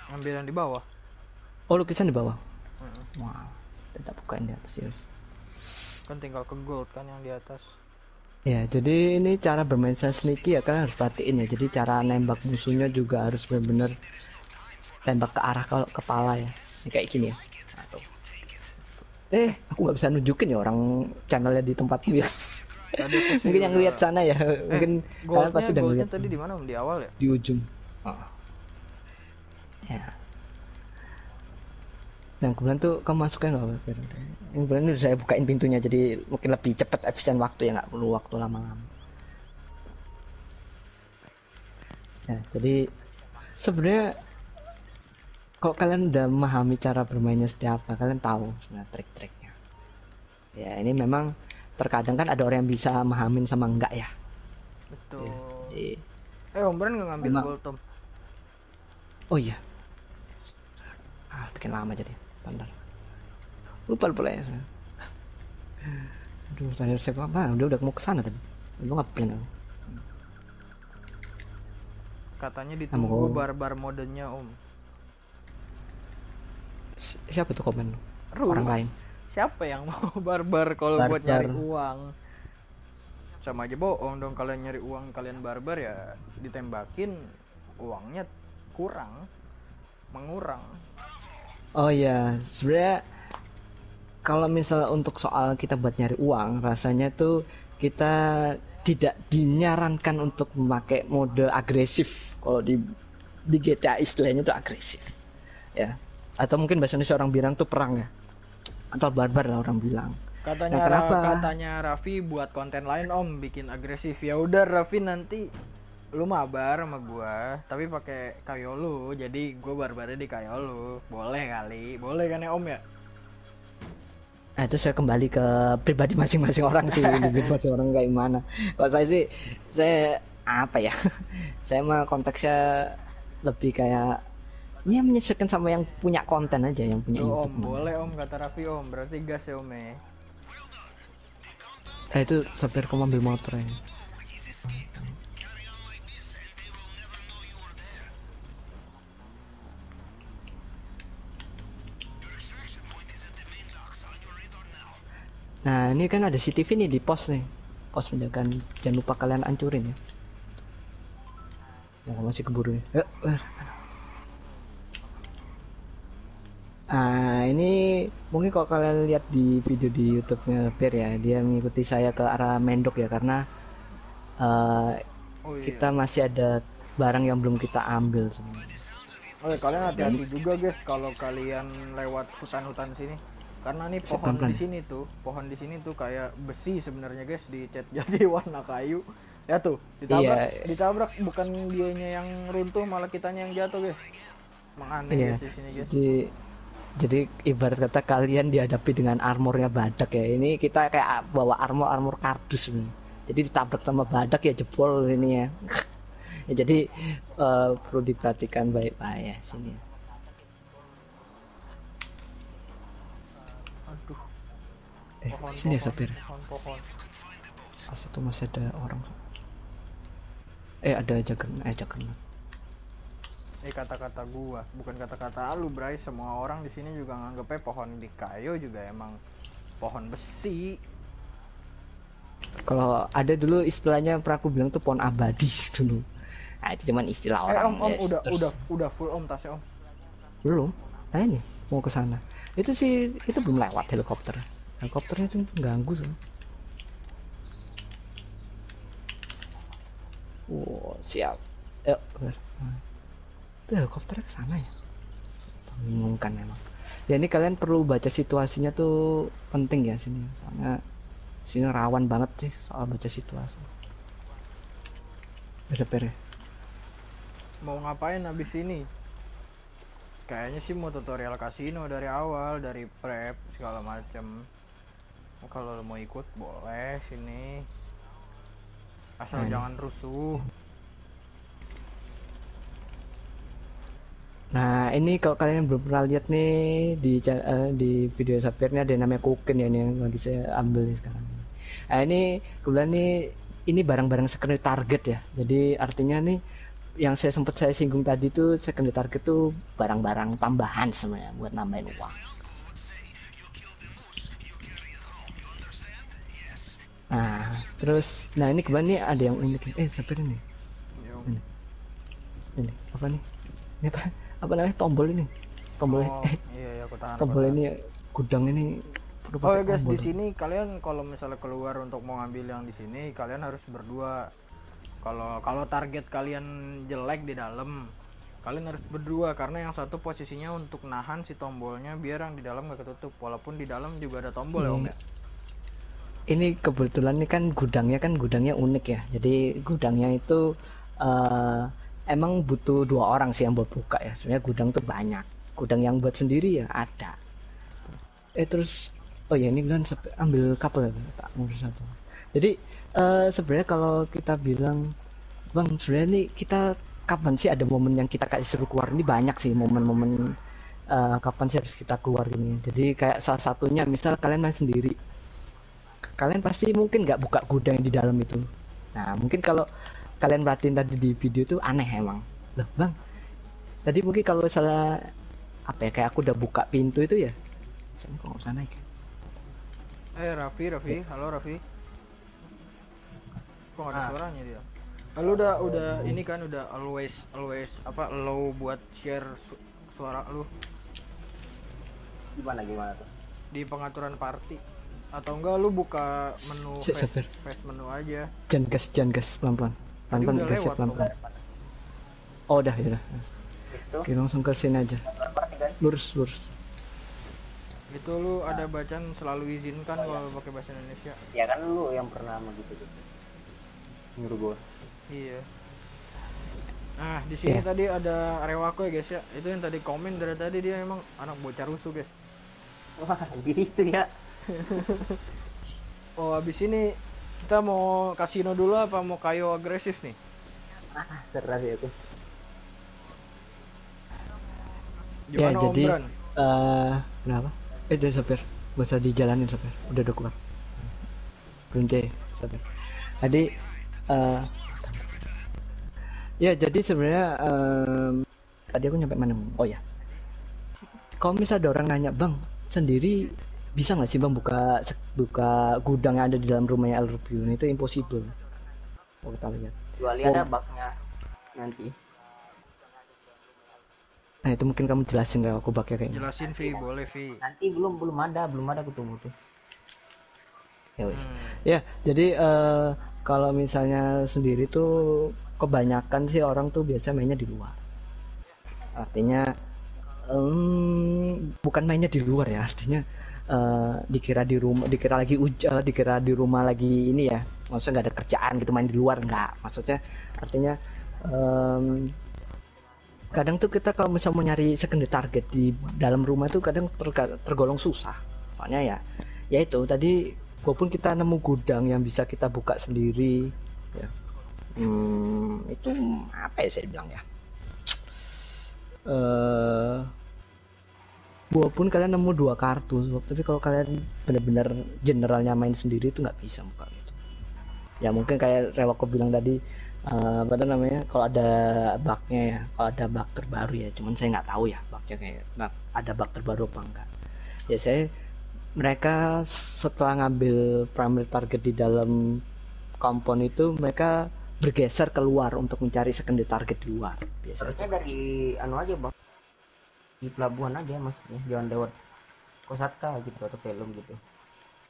ngambil yang di bawah oh lukisan di bawah Mm-mm. wow tidak bukain di atas serius kan tinggal ke gold kan yang di atas Ya, jadi ini cara bermain saya sneaky ya kalian harus perhatiin ya. Jadi cara nembak musuhnya juga harus benar-benar tembak ke arah ke kepala ya. Ini kayak gini ya. Nah. Eh, aku nggak bisa nunjukin ya orang channelnya di tempatmu [laughs] ya. Mungkin yang lihat sana ya. Mungkin eh, kalian pasti udah ngeliat tadi di mana di awal ya di ujung. Ya. Dan kemudian tuh kamu masuknya nggak apa Yang kemudian udah saya bukain pintunya jadi mungkin lebih cepat efisien waktu ya nggak perlu waktu lama-lama. Ya, jadi sebenarnya kalau kalian udah memahami cara bermainnya seperti apa, kalian tahu sebenarnya trik-triknya. Ya, ini memang terkadang kan ada orang yang bisa memahamin sama enggak ya. betul Jadi, eh Om Bran nggak ngambil Emang- gold Om oh iya. Ah, bikin lama jadi. Bentar. Lupa lupa ya. Aduh, saya saya apa? Udah udah mau ke sana tadi. Lu ngapain katanya ditunggu barbar modenya Om Si- Siapa tuh komen? Ruh, Orang lain. Siapa yang mau [laughs] barbar kalau buat nyari uang sama aja bohong dong kalian nyari uang kalian barbar ya ditembakin uangnya kurang mengurang Oh iya, sebenarnya kalau misalnya untuk soal kita buat nyari uang, rasanya tuh kita tidak dinyarankan untuk memakai mode agresif. Kalau di di GTA istilahnya tuh agresif, ya. Atau mungkin bahasa Indonesia orang bilang tuh perang ya, atau barbar lah orang bilang. katanya Nah, kenapa? Katanya Raffi buat konten lain Om bikin agresif ya udah Raffi nanti lu mabar sama gua tapi pakai kayo lu jadi gua barbarnya di kayo lu boleh kali boleh kan ya Om ya Nah, itu saya kembali ke pribadi masing-masing orang sih, [laughs] individu masing orang kayak gimana. Kalau saya sih, saya apa ya? [laughs] saya mah konteksnya lebih kayak ya menyesuaikan sama yang punya konten aja, yang punya Tuh Om boleh Om kata Raffi Om berarti gas ya Om ya Nah, itu sopir kamu ambil motor ya. Nah, ini kan ada CCTV nih di pos nih. Pos penjagaan. Jangan lupa kalian ancurin ya. Oh, masih keburu nih. Eh, eh. Ah, ini mungkin kalau kalian lihat di video di YouTube-nya Pir ya, dia mengikuti saya ke arah Mendok ya karena eh, oh iya kita masih ada barang yang belum kita ambil sebenarnya. Oh ya, kalian hati-hati juga guys kalau kalian lewat hutan-hutan sini. Karena nih pohon di sini tuh, pohon di sini tuh kayak besi sebenarnya guys dicat [laughs] jadi warna kayu. Ya tuh, ditabrak, Iya. ditabrak bukan dianya yang runtuh malah kitanya yang jatuh guys. Emang aneh Iya. guys di sini guys. Jadi jadi ibarat kata kalian dihadapi dengan armornya badak ya. Ini kita kayak bawa armor-armor kardus sebenarnya. Jadi ditabrak sama badak ya jebol ini ya. [laughs] ya jadi eh, perlu diperhatikan baik-baik ya sini. Aduh, Eh, pohon, sini ya sopir. pohon, pohon. Pas itu masih ada orang. Eh ada jagan, eh jagan. Ini kata-kata gua, bukan kata-kata lu, Bray. Semua orang di sini juga nganggepnya pohon di kayu juga emang pohon besi. Kalau ada dulu istilahnya pernah aku bilang tuh pohon abadi [laughs] dulu. Nah, itu cuman istilah Eh, orang. om, om, ya, udah, terus- udah, udah full om tasnya om. belum nah ini mau ke sana itu sih itu belum lewat helikopter helikopternya itu ganggu sih wow siap yuk bener. Itu helikopternya ke sana ya membingungkan memang ya ini kalian perlu baca situasinya tuh penting ya sini soalnya sini rawan banget sih soal baca situasi bisa pere Mau ngapain abis ini? Kayaknya sih mau tutorial kasino dari awal, dari prep segala macem. Kalau mau ikut boleh sini. Asal Hmm. jangan rusuh. Nah, ini kalau kalian belum pernah lihat nih di eh, di video Sapir ini ada yang namanya Koken ya ini yang lagi saya ambil nih sekarang. Nah, ini kebetulan nih ini barang-barang secondary target ya. Jadi artinya nih yang saya sempat saya singgung tadi tuh secondary target tuh barang-barang tambahan sebenarnya buat nambahin uang. Nah, terus nah ini kebetulan nih ada yang unik. nih. Eh, Sapir ini. Ini. Ini apa nih? Ini apa? Apa namanya? Tombol ini. Tombol Oh, iya iya aku tahan. aku tombol tahan. ini gudang ini Oh ya guys, tombol. di sini kalian kalau misalnya keluar untuk mau ngambil yang di sini, kalian harus berdua. Kalau kalau target kalian jelek di dalam, kalian harus berdua karena yang satu posisinya untuk nahan si tombolnya biar yang di dalam nggak ketutup. Walaupun di dalam juga ada tombol ya om ya. Ini kebetulan ini kan gudangnya kan gudangnya unik ya. Jadi gudangnya itu eh, emang butuh dua orang sih yang buat buka ya. Sebenarnya gudang tuh banyak. Gudang yang buat sendiri ya ada. Eh terus oh ya ini kan ambil ya, tak ngurus satu. Jadi eh, sebenarnya kalau kita bilang bang sebenarnya nih kita kapan sih ada momen yang kita kasih suruh keluar ini banyak sih momen-momen eh, kapan sih harus kita keluar ini. Jadi kayak salah satunya misal kalian main sendiri kalian pasti mungkin nggak buka gudang yang di dalam itu. Nah, mungkin kalau kalian perhatiin tadi di video itu aneh emang. Loh, Bang. Tadi mungkin kalau salah apa ya kayak aku udah buka pintu itu ya. Saya kok nggak usah naik. ya? Eh Raffi, Raffi, halo Raffi. Kok nggak ada Ah. suaranya dia? Ah, Lu udah udah ini kan udah always always apa low buat share su- suara lu gimana gimana tuh di pengaturan party atau enggak lu buka menu face, face menu aja. Jangan gas, jangan gas pelan-pelan. Pelan-pelan lewat, pelan-pelan. Oh, udah ya udah. itu Oke, langsung ke sini aja. Lurus, lurus. Itu lu ada bacaan selalu izinkan kalau pakai bahasa Indonesia. ya kan lu yang pernah sama gitu gitu nyuruh gua Iya. Nah, di sini Iya. tadi ada Rewako ya guys ya. Itu yang tadi komen dari tadi dia emang anak bocah rusuh guys. wah gitu ya [laughs] Oh, habis ini kita mau kasino dulu apa mau kayo agresif nih? ah serah sih aku Gimana ya, jadi Bran? eh kenapa? Eh, udah sopir. Gak usah dijalanin sopir. Udah udah keluar. Berhenti sopir. Jadi eh ya jadi sebenarnya em, tadi aku nyampe mana? Oh ya. Kalau misal ada orang nanya, "Bang, sendiri bisa nggak sih Bang buka buka gudang yang ada di dalam rumahnya El Rubiun itu impossible." Oh, kita lihat. kecuali Oh. ada bugnya nanti Nah, itu mungkin kamu jelasin kalau aku pakai kayaknya. Jelasin Vi, boleh Vi. nanti belum belum ada belum ada aku tunggu tuh Ya wis. Hmm. Ya, jadi eh, kalau misalnya sendiri tuh kebanyakan sih orang tuh biasa mainnya di luar. Artinya em, bukan mainnya di luar ya, artinya eh, dikira di rumah, dikira lagi uj, eh, dikira di rumah lagi ini ya. Maksudnya nggak ada kerjaan gitu main di luar nggak. Maksudnya artinya em, kadang tuh kita kalau misalnya mau nyari secondary target di dalam rumah tuh kadang tergolong susah. Soalnya ya, ya itu tadi walaupun kita nemu gudang yang bisa kita buka sendiri ya hmm, itu apa ya saya bilang ya eh walaupun kalian nemu dua kartu tapi kalau kalian benar-benar generalnya main sendiri itu nggak bisa buka gitu. Ya mungkin kayak Rewako bilang tadi eh, apa namanya kalau ada bugnya ya kalau ada bug terbaru ya cuman saya nggak tahu ya bugnya kayak ada bug terbaru apa enggak. Ya saya mereka setelah ngambil primary target di dalam kompon itu mereka bergeser keluar untuk mencari secondary target di luar. Biasanya dari anu aja bang di pelabuhan aja maksudnya jangan lewat kosatka gitu atau film gitu.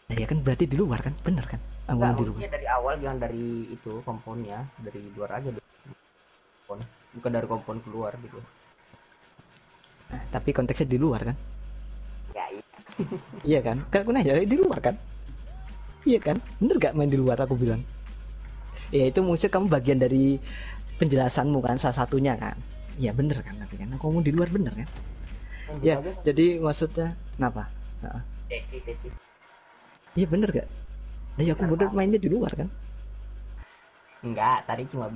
Nah, ya kan berarti di luar kan? Bener kan? Anggapan di luar. dari awal jangan dari itu komponnya dari luar aja. Dulu. kompon. Bukan dari kompon keluar gitu. Nah, tapi konteksnya di luar kan? Ya iya. [laughs] Iya kan? Kan aku nanya di luar kan? Iya kan? Bener gak main di luar aku bilang? Ya itu maksudnya kamu bagian dari penjelasanmu kan salah satunya kan? Iya bener kan? Tapi kan aku ngomong di luar bener kan ya jadi maksudnya kenapa? Heeh. teknik teknik iya bener gak? Nah, ya aku bener mainnya di luar kan? Enggak tadi cuma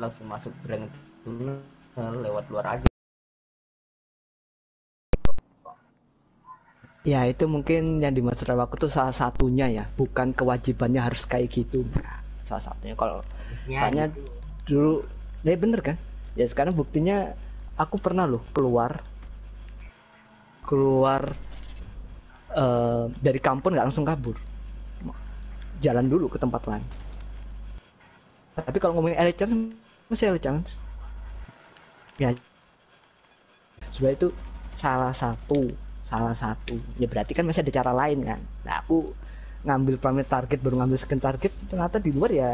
langsung masuk rank tunnel lewat luar aja. Ya itu mungkin yang dimaksud aku tuh salah satunya ya, bukan kewajibannya harus kayak gitu. Nah, salah satunya kalau Ya, soalnya gitu. dulu, ya bener kan? Ya sekarang buktinya aku pernah loh keluar keluar eh, dari kampung nggak langsung kabur, jalan dulu ke tempat lain. Tapi kalau ngomongin elite challenge masih elite challenge. Ya, sebenarnya itu salah satu salah satu ya berarti kan masih ada cara lain kan nah aku ngambil primary target baru ngambil second target ternyata di luar ya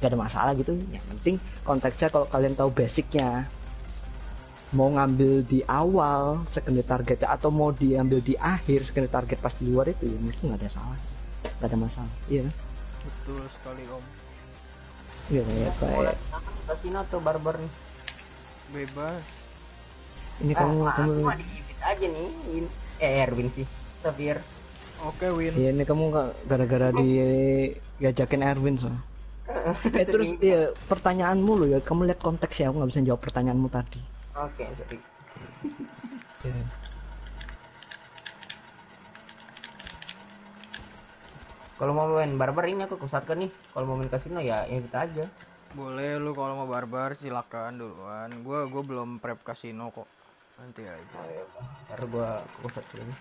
gak ada masalah gitu. Yang penting konteksnya kalau kalian tahu basicnya mau ngambil di awal second target atau mau diambil di akhir second target pas di luar itu ya mungkin nggak ada salah. Nggak ada masalah. Iya kan? betul sekali om. Iya kayak kayak kasino atau barbar nih? Bebas. Ini Ah, kamu aku kamu mah di Ibit aja nih Win. Eh Erwin sih Xavier oke win. Iya ini kamu gara-gara di ngajakin Erwin so. Eh terus ya pertanyaanmu lo ya. Kamu lihat konteksnya aku nggak bisa jawab pertanyaanmu tadi. oke sorry Iya. kalau mau main barbar ini aku kusatkan nih. Kalau mau main kasino ya ya kita aja. Boleh lu kalau mau barbar silakan duluan. Gua gua belum prep kasino kok. Nanti aja. Oh, ya ntar gua kusat ini.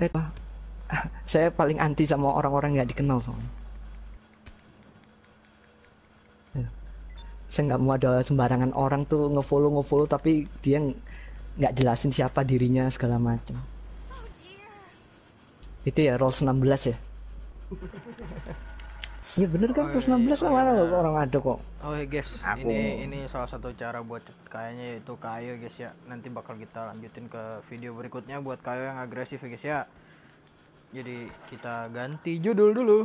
Eh saya paling anti sama orang-orang nggak dikenal soalnya. Ya. Saya nggak mau ada sembarangan orang tuh ngefollow ngefollow tapi dia ng- nggak jelasin siapa dirinya segala macam. Itu ya Rolls 16 ya. [laughs] Iya bener kan Oh, Rolls iya, 16 kan iya, mana bener. orang ada kok. Oh ya guys, Aku- ini ini salah satu cara buat kayaknya itu kayo guys ya. Nanti bakal kita lanjutin ke video berikutnya buat kayo yang agresif ya guys ya. Jadi kita ganti judul dulu.